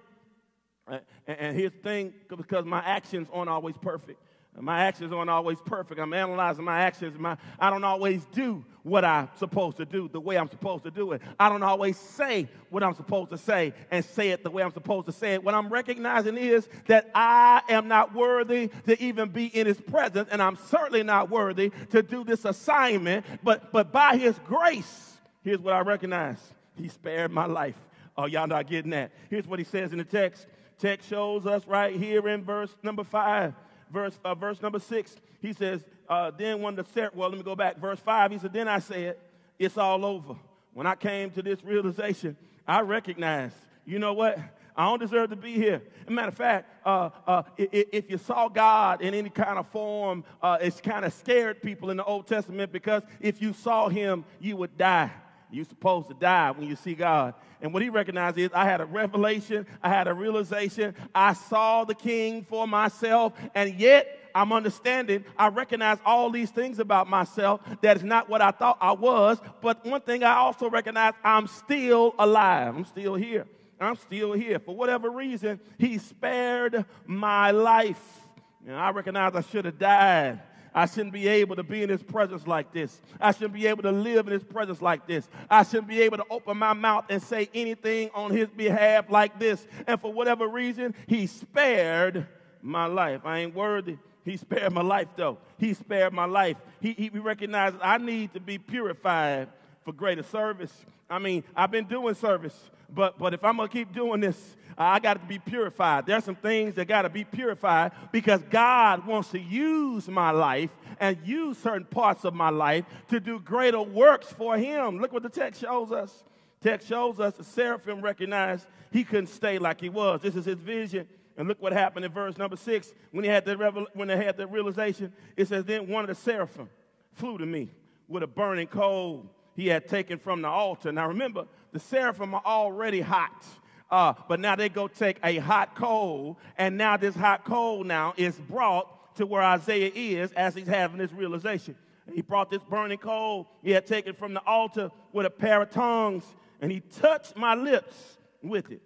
And, and here's the thing, because my actions aren't always perfect. My actions aren't always perfect. I'm analyzing my actions. My, I don't always do what I'm supposed to do the way I'm supposed to do it. I don't always say what I'm supposed to say and say it the way I'm supposed to say it. What I'm recognizing is that I am not worthy to even be in His presence, and I'm certainly not worthy to do this assignment. But, but by His grace, Here's what I recognize He spared my life. Oh, y'all not getting that. Here's what he says in the text. Text shows us right here in verse number five, verse, uh, verse number six. He says, uh, then when the set, well, let me go back. Verse five, he said, then I said, it's all over. When I came to this realization, I recognized, you know what? I don't deserve to be here. As a matter of fact, uh, uh, if you saw God in any kind of form, uh, it's kind of scared people in the Old Testament because if you saw him, you would die. You're supposed to die when you see God. And what he recognized is I had a revelation, I had a realization, I saw the king for myself, and yet I'm understanding, I recognize all these things about myself that is not what I thought I was. But one thing I also recognize, I'm still alive. I'm still here. I'm still here. For whatever reason, he spared my life. And I recognize I should have died. I shouldn't be able to be in his presence like this. I shouldn't be able to live in his presence like this. I shouldn't be able to open my mouth and say anything on his behalf like this. And for whatever reason, he spared my life. I ain't worthy. He spared my life, though. He spared my life. He, he recognized I need to be purified for greater service. I mean, I've been doing service, but, but if I'm going to keep doing this, I got to be purified. There's some things that got to be purified because God wants to use my life and use certain parts of my life to do greater works for Him. Look what the text shows us. Text shows us the seraphim recognized he couldn't stay like he was. This is his vision. And look what happened in verse number six when he had the revel- when they had the realization. It says, "Then one of the seraphim flew to me with a burning coal he had taken from the altar." Now remember, the seraphim are already hot. Uh, but now they go take a hot coal, and now this hot coal now is brought to where Isaiah is as he's having this realization. He brought this burning coal he had taken from the altar with a pair of tongs, and he touched my lips with it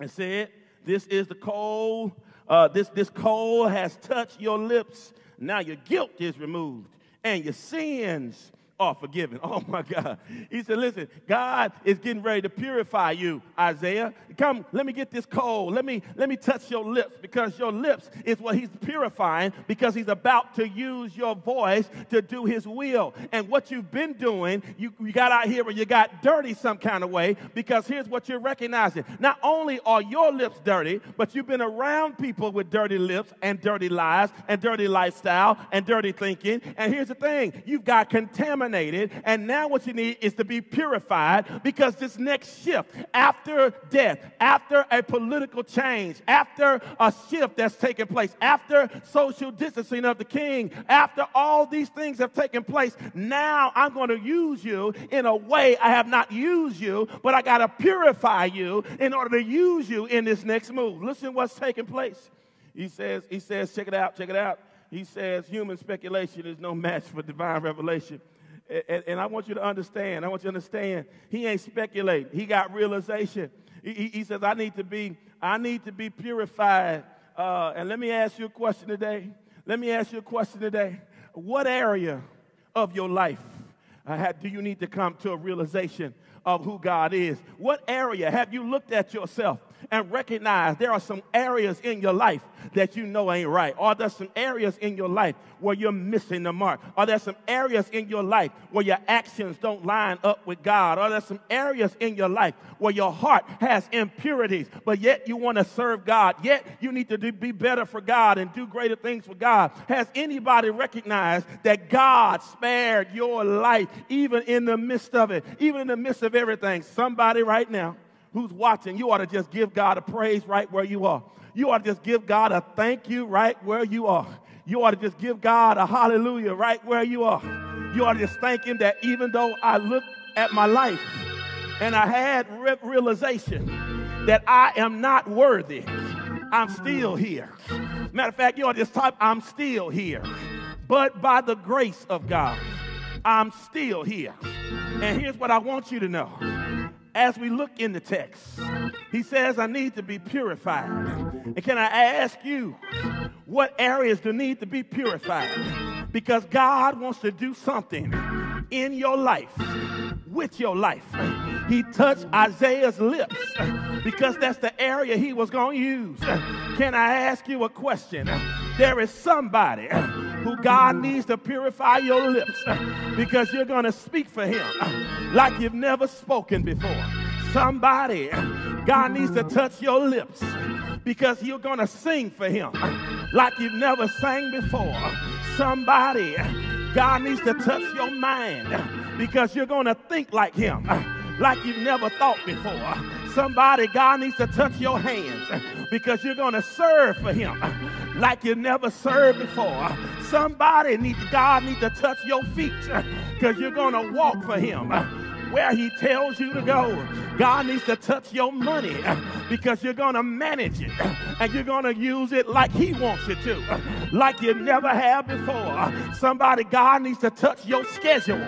and said, This is the coal. Uh, this, this coal has touched your lips. Now your guilt is removed, and your sins are forgiven. Oh my God. He said, Listen, God is getting ready to purify you, Isaiah. Come, let me get this coal. Let me let me touch your lips because your lips is what he's purifying because he's about to use your voice to do his will. And what you've been doing, you, you got out here and you got dirty some kind of way because here's what you're recognizing. Not only are your lips dirty, but you've been around people with dirty lips and dirty lies and dirty lifestyle and dirty thinking. And here's the thing you've got contamination contaminated, and now what you need is to be purified because this next shift, after death, after a political change, after a shift that's taken place, after social distancing of the king, after all these things have taken place, now I'm going to use you in a way I have not used you, but I got to purify you in order to use you in this next move. Listen what's taking place. He says, he says, check it out, check it out. He says, human speculation is no match for divine revelation. And, and, I want you to understand, I want you to understand, he ain't speculating. He got realization. He, he, says, I need to be, I need to be purified. Uh, and let me ask you a question today. Let me ask you a question today. What area of your life uh, do you need to come to a realization of who God is. What area have you looked at yourself and recognize there are some areas in your life that you know ain't right? Are there some areas in your life where you're missing the mark? Are there some areas in your life where your actions don't line up with God? Are there some areas in your life where your heart has impurities, but yet you want to serve God? Yet you need to do, be better for God and do greater things for God. Has anybody recognized that God spared your life even in the midst of it, even in the midst of everything? Somebody right now who's watching, you ought to just give God a praise right where you are. You ought to just give God a thank you right where you are. You ought to just give God a hallelujah right where you are. You ought to just thank Him that even though I look at my life and I had re- realization that I am not worthy, I'm still here. Matter of fact, you ought to just type, I'm still here. But by the grace of God, I'm still here. And here's what I want you to know as we look in the text, he says, I need to be purified. And can I ask you, what areas do need to be purified? Because God wants to do something in your life, with your life. He touched Isaiah's lips because that's the area he was going to use. Can I ask you a question? There is somebody who God needs to purify your lips because you're going to speak for him like you've never spoken before. Somebody, God needs to touch your lips because you're going to sing for him like you've never sang before. Somebody, God needs to touch your mind because you're going to think like him like you've never thought before. Somebody, God needs to touch your hands because you're going to serve for him like you never served before. Somebody needs God needs to touch your feet because you're going to walk for him where he tells you to go. God needs to touch your money because you're going to manage it and you're going to use it like he wants you to, like you never have before. Somebody, God needs to touch your schedule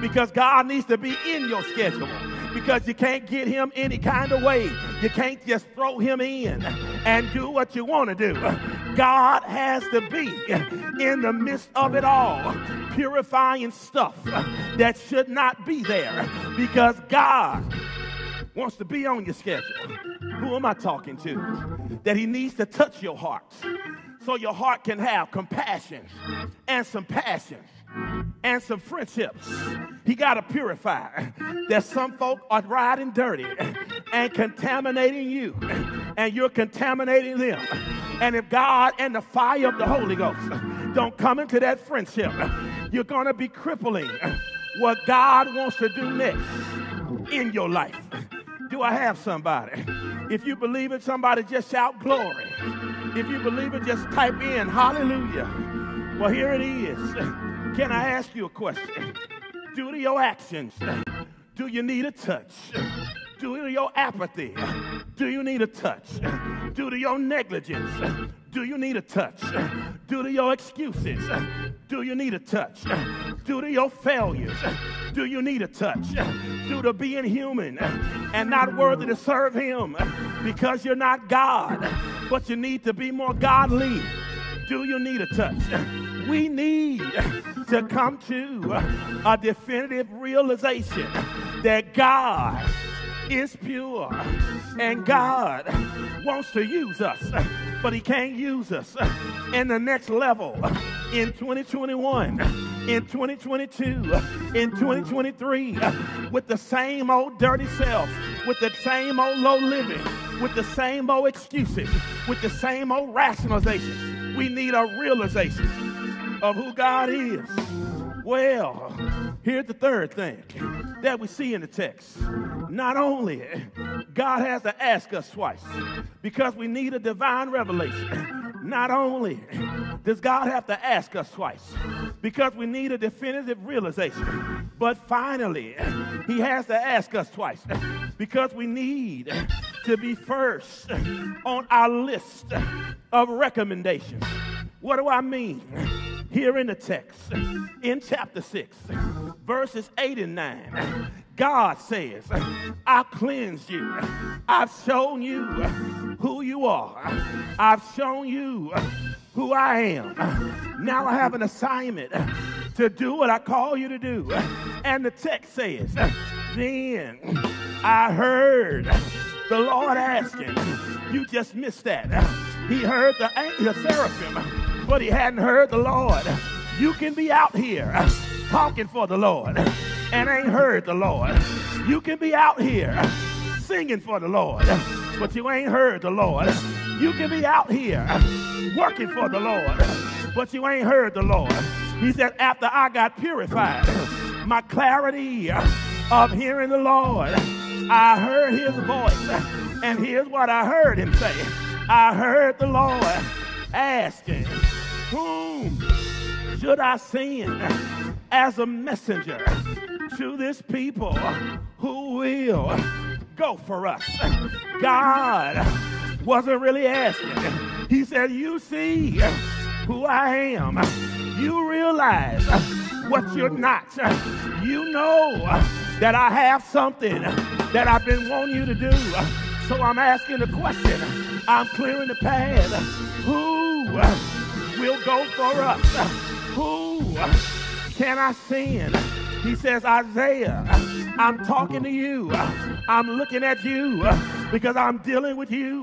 because God needs to be in your schedule because you can't get him any kind of way. You can't just throw him in and do what you want to do. God has to be in the midst of it all, purifying stuff that should not be there because God wants to be on your schedule. Who am I talking to? That He needs to touch your heart so your heart can have compassion and some passion and some friendships. He got to purify. That some folk are riding dirty and contaminating you, and you're contaminating them. And if God and the fire of the Holy Ghost don't come into that friendship, you're going to be crippling what God wants to do next in your life. Do I have somebody? If you believe it, somebody just shout glory. If you believe it, just type in hallelujah. Well, here it is. Can I ask you a question? Due to your actions, do you need a touch? Due to your apathy, do you need a touch? Due to your negligence, do you need a touch? Due to your excuses, do you need a touch? Due to your failures, do you need a touch? Due to being human and not worthy to serve Him because you're not God, but you need to be more godly, do you need a touch? We need to come to a definitive realization that God is pure and God wants to use us, but He can't use us in the next level in 2021, in 2022, in 2023 with the same old dirty self, with the same old low living, with the same old excuses, with the same old rationalizations. We need a realization of who God is. Well, here's the third thing that we see in the text. Not only God has to ask us twice because we need a divine revelation. Not only does God have to ask us twice because we need a definitive realization, but finally, He has to ask us twice because we need to be first on our list of recommendations. What do I mean? Here in the text, in chapter 6, verses 8 and 9, God says, I cleansed you. I've shown you who you are. I've shown you who I am. Now I have an assignment to do what I call you to do. And the text says, Then I heard the Lord asking, you just missed that. He heard the, the seraphim, but he hadn't heard the Lord. You can be out here talking for the Lord and ain't heard the Lord. You can be out here singing for the Lord, but you ain't heard the Lord. You can be out here working for the Lord, but you ain't heard the Lord. He said, after I got purified, my clarity of hearing the Lord, I heard his voice. And here's what I heard him say I heard the Lord asking, Whom should I send as a messenger to this people who will go for us? God wasn't really asking. He said, You see who I am. You realize what you're not. You know that I have something that I've been wanting you to do. So I'm asking the question. I'm clearing the path. Who will go for us? Who can I send? He says, Isaiah, I'm talking to you. I'm looking at you because I'm dealing with you.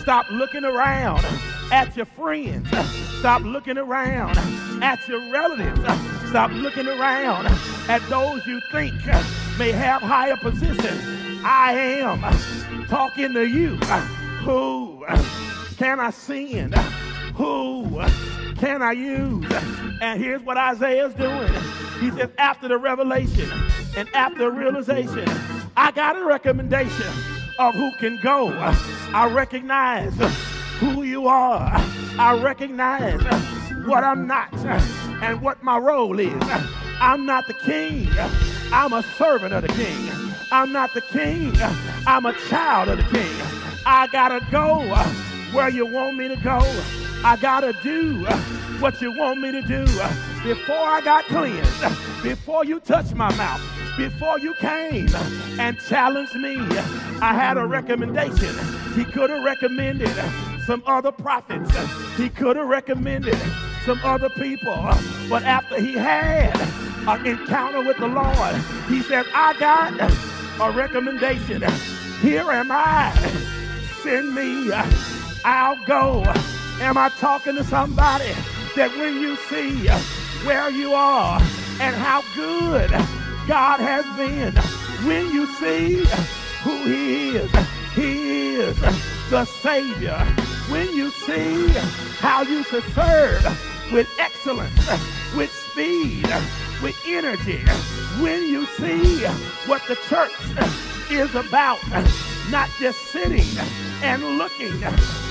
Stop looking around at your friends. Stop looking around at your relatives. Stop looking around at those you think may have higher position. I am talking to you. Who can I send? Who can I use? And here's what Isaiah's doing. He says, after the revelation and after realization, I got a recommendation of who can go. I recognize who you are. I recognize what I'm not and what my role is. I'm not the king. I'm a servant of the king. I'm not the king. I'm a child of the king. I gotta go uh, where you want me to go. I gotta do uh, what you want me to do. Before I got cleansed, before you touched my mouth, before you came and challenged me, I had a recommendation. He could have recommended some other prophets. He could have recommended some other people. But after he had an encounter with the Lord, he said, I got a recommendation. Here am I. Send me. I'll go. Am I talking to somebody that when you see where you are and how good God has been, when you see who He is, He is the Savior. When you see how you should serve with excellence, with speed, with energy, when you see what the church is about, not just sitting and looking,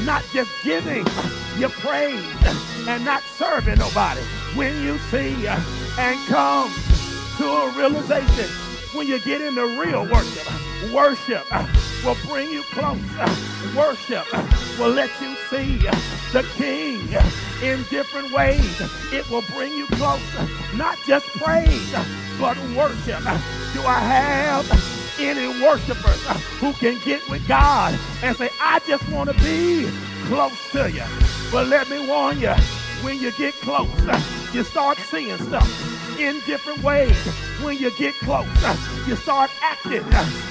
not just giving your praise and not serving nobody. When you see and come to a realization, when you get into real worship, worship uh, will bring you close. Uh, worship uh, will let you see the King in different ways. It will bring you close. Not just praise, but worship. Do I have any worshipers who can get with God and say, I just want to be close to you. But let me warn you, when you get close, you start seeing stuff in different ways. When you get close, you start acting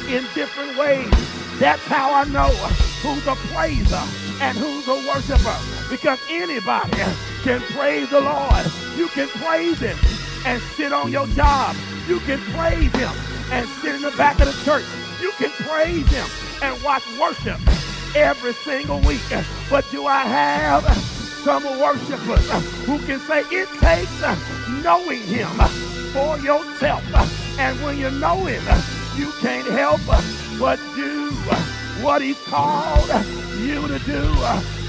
in different ways. That's how I know who's a praiser and who's a worshiper. Because anybody can praise the Lord. You can praise him and sit on your job. You can praise him and sit in the back of the church. You can praise him and watch worship every single week. But do I have some worshipers who can say it takes knowing him for yourself? And when you know him, you can't help but do what he's called you to do.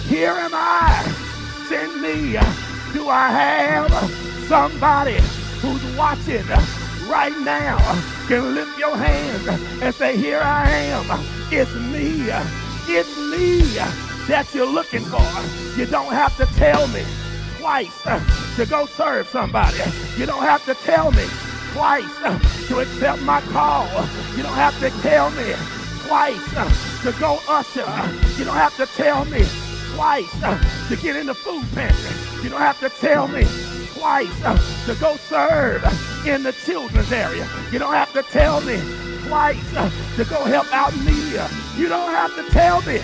Here am I. Send me. Do I have somebody who's watching right now can lift your hand and say, Here I am. It's me. It's me that you're looking for. You don't have to tell me twice uh, to go serve somebody. You don't have to tell me twice uh, to accept my call. You don't have to tell me twice uh, to go usher. You don't have to tell me twice to get in the food pantry. You don't have to tell me twice to go serve in the children's area. You don't have to tell me twice uh, to go help out media. You don't have to tell me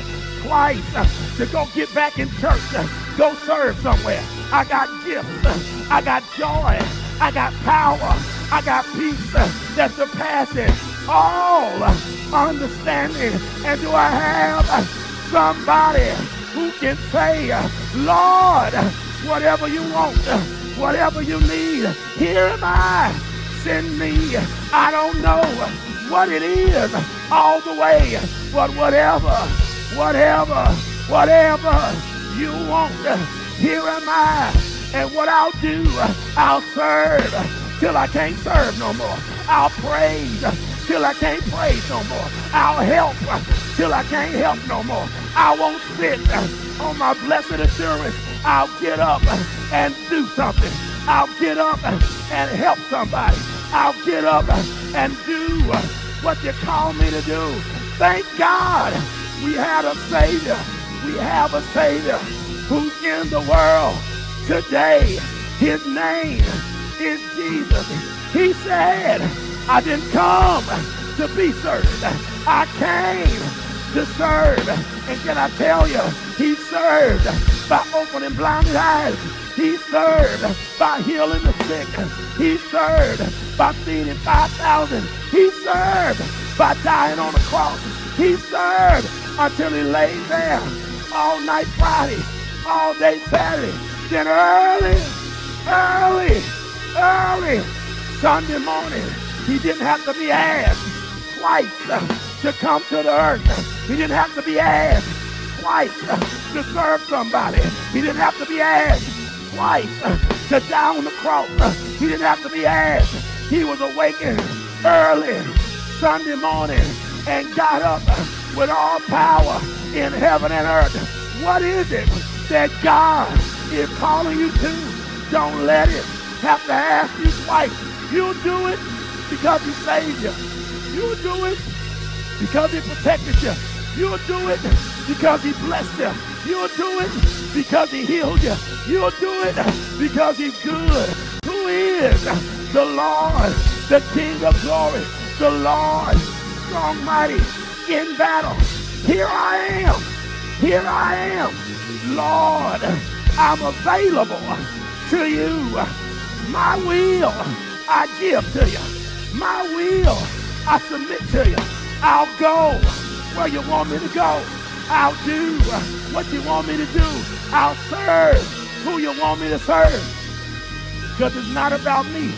twice uh, to go get back in church. Uh, go serve somewhere. I got gifts. Uh, I got joy. I got power. I got peace that surpasses all understanding. And do I have somebody who can say, Lord, whatever you want, whatever you need, here am I. Send me. I don't know what it is all the way, but whatever, whatever, whatever you want, here am I. And what I'll do, I'll serve till I can't serve no more. I'll praise till I can't praise no more. I'll help till I can't help no more. I won't sit on my blessed assurance. I'll get up and do something. I'll get up and help somebody. I'll get up and do what you call me to do. Thank God we had a Savior. We have a Savior who's in the world today. His name is Jesus. He said, I didn't come to be served. I came to serve. And can I tell you, he served by opening blinded eyes. He served by healing the sick. He served by feeding 5,000. He served by dying on the cross. He served until he laid there all night Friday, all day Saturday. Then early, early, early Sunday morning, he didn't have to be asked twice uh, to come to the earth. He didn't have to be asked twice uh, to serve somebody. He didn't have to be asked twice uh, to die on the cross. He didn't have to be asked. He was awakened early Sunday morning and got up with all power in heaven and earth. What is it that God is calling you to? Don't let it have to ask you twice. You'll do it because he saved you. You'll do it because he protected you. You'll do it because he blessed you. You'll do it because he healed you. You'll do it because he's good. Who is the Lord, the King of glory, the Lord, strong, mighty, in battle? Here I am. Here I am. Lord, I'm available to you. My will I give to you. My will I submit to you. I'll go where you want me to go. I'll do what you want me to do. I'll serve who you want me to serve. Because it's not about me.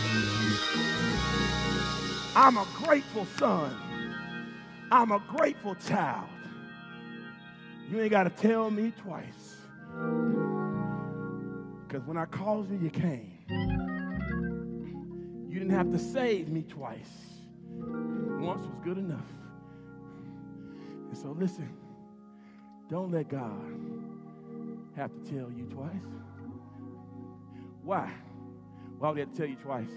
I'm a grateful son. I'm a grateful child. You ain't got to tell me twice. Because when I called you, you came. You didn't have to save me twice. Once was good enough. And so listen, don't let God have to tell you twice. Why? Why would he have to tell you twice?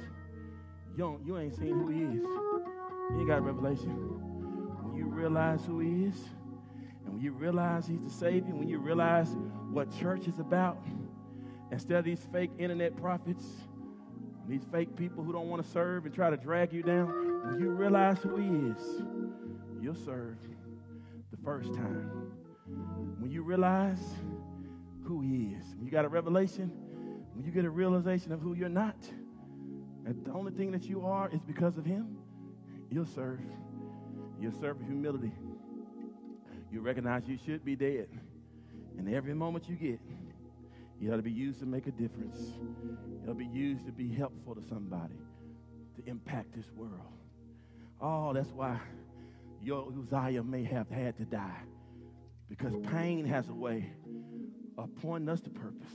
You, don't, you ain't seen who he is. You ain't got revelation. You realize who he is, and when you realize he's the Savior, when you realize what church is about, instead of these fake internet prophets, these fake people who don't want to serve and try to drag you down, when you realize who he is, you'll serve the first time. When you realize who he is, when you got a revelation, when you get a realization of who you're not, and the only thing that you are is because of him, you'll serve. You'll serve with humility. You recognize you should be dead. And every moment you get, you ought to be used to make a difference. It'll be used to be helpful to somebody, to impact this world. Oh, that's why your Uzziah may have had to die. Because pain has a way of pointing us to purpose.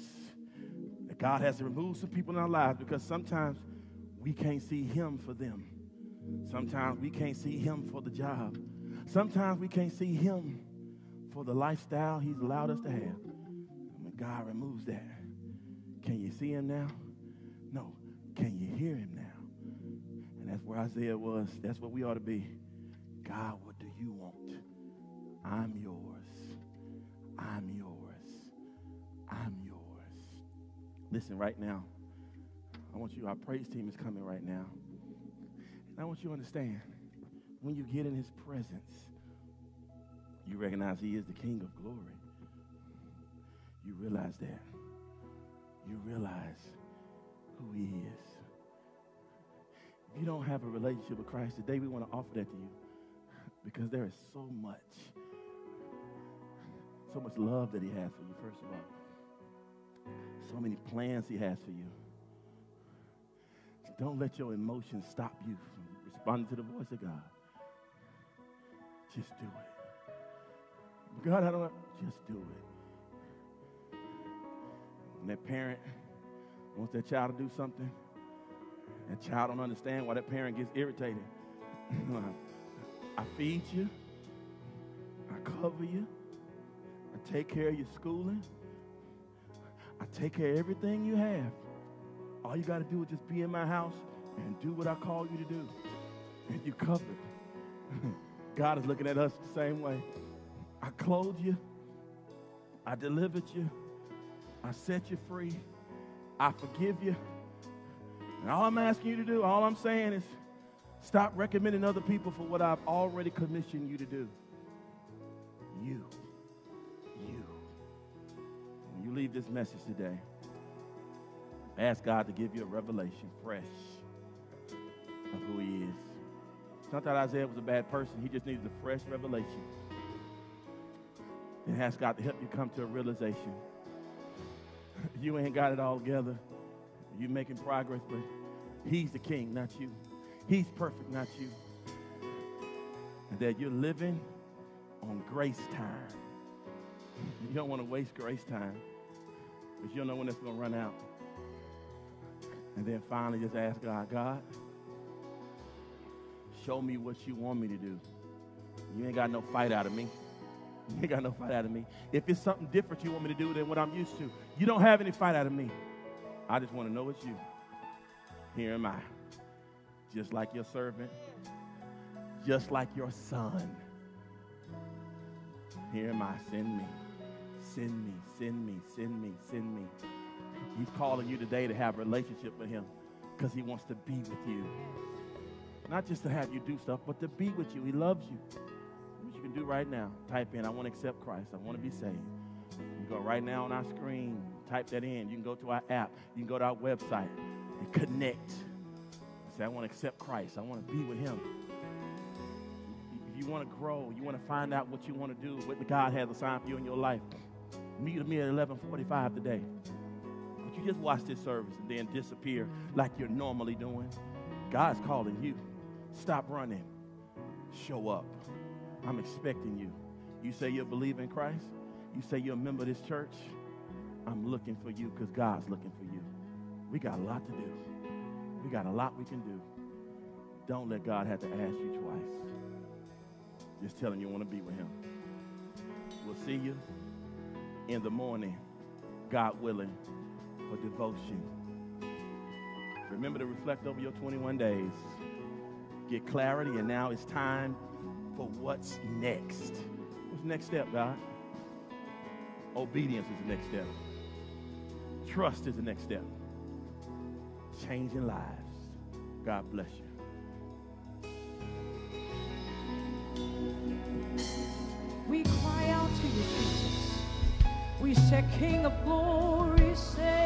That God has to remove some people in our lives because sometimes we can't see Him for them. Sometimes we can't see Him for the job. Sometimes we can't see Him for the lifestyle He's allowed us to have. God removes that, can you see Him now? No. Can you hear Him now? And that's where Isaiah was. That's what we ought to be. God, what do you want? I'm yours. I'm yours. I'm yours. Listen, right now, I want you, our praise team is coming right now. And I want you to understand when you get in his presence, you recognize he is the King of glory. You realize that. You realize who he is. If you don't have a relationship with Christ today, we want to offer that to you because there is so much, so much love that he has for you, first of all. So many plans he has for you. Don't let your emotions stop you from responding to the voice of God. Just do it. God, I don't. Just do it. When that parent wants that child to do something, that child don't understand why that parent gets irritated. I feed you. I cover you. I take care of your schooling. I take care of everything you have. All you got to do is just be in my house and do what I call you to do. You covered. God is looking at us the same way. I clothed you. I delivered you. I set you free. I forgive you. And all I'm asking you to do, all I'm saying is stop recommending other people for what I've already commissioned you to do. You. You. When you leave this message today, ask God to give you a revelation fresh of who He is. It's not that Isaiah was a bad person, he just needed a fresh revelation. And ask God to help you come to a realization. You ain't got it all together. You're making progress, but He's the king, not you. He's perfect, not you. And that you're living on grace time. You don't want to waste grace time because you don't know when it's going to run out. And then finally just ask God, God, show me what you want me to do. You ain't got no fight out of me. You ain't got no fight out of me. If it's something different you want me to do than what I'm used to, you don't have any fight out of me. I just want to know it's you. Here am I. Just like your servant, just like your son. Here am I. Send me. Send me, send me, send me, send me. He's calling you today to have a relationship with him because he wants to be with you. Not just to have you do stuff, but to be with you. He loves you. What you can do right now, type in, I want to accept Christ. I want to be saved. You go right now on our screen, type that in. You can go to our app. You can go to our website and connect. Say, I want to accept Christ. I want to be with him. If you want to grow, you want to find out what you want to do, what God has assigned for you in your life, meet with me at 1145 today. You just watch this service and then disappear like you're normally doing. God's calling you. Stop running. Show up. I'm expecting you. You say you believe in Christ. You say you're a member of this church. I'm looking for you because God's looking for you. We got a lot to do. We got a lot we can do. Don't let God have to ask you twice. Just telling you want to be with him. We'll see you in the morning, God willing, for devotion. Remember to reflect over your 21 days. Get clarity, and now it's time for what's next. What's the next step, God? Obedience is the next step. Trust is the next step. Changing lives. God bless you. We cry out to you, Jesus. We say, King of glory, say,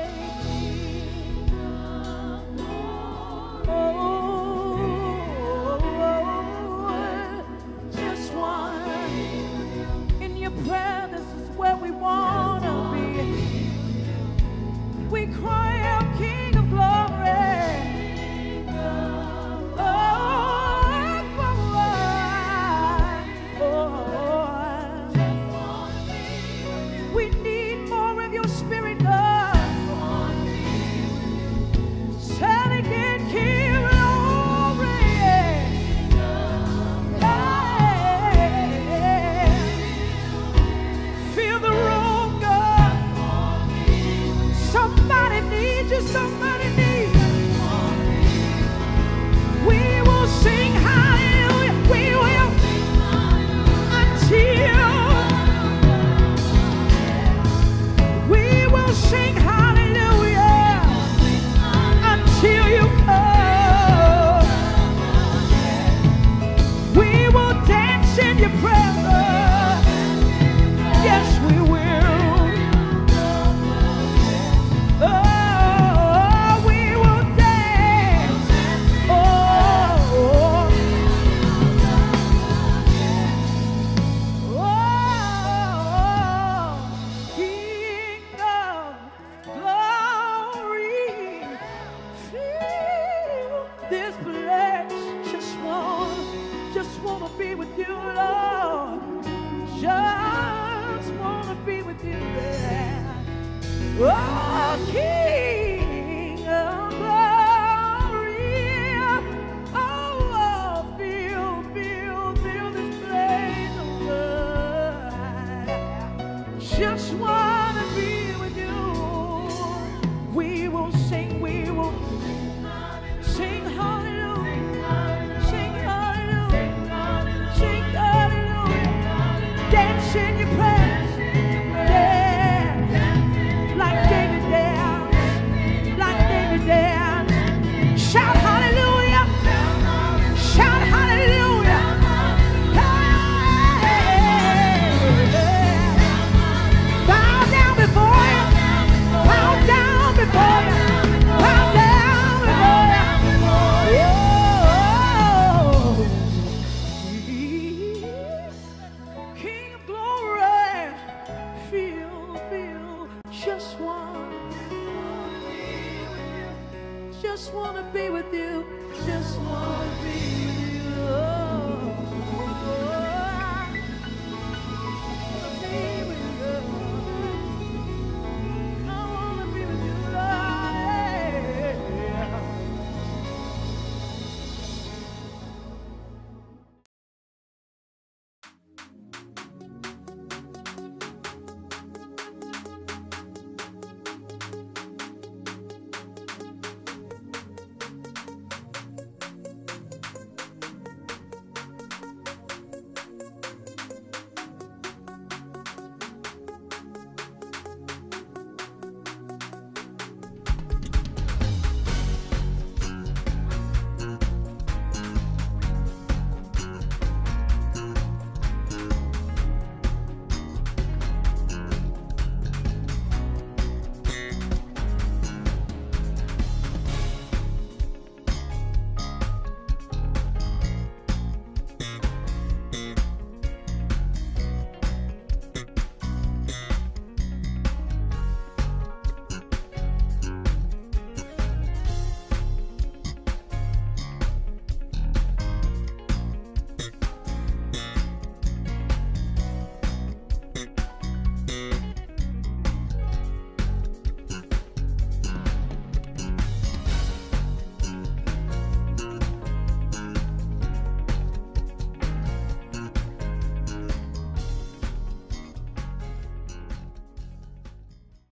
Just wanna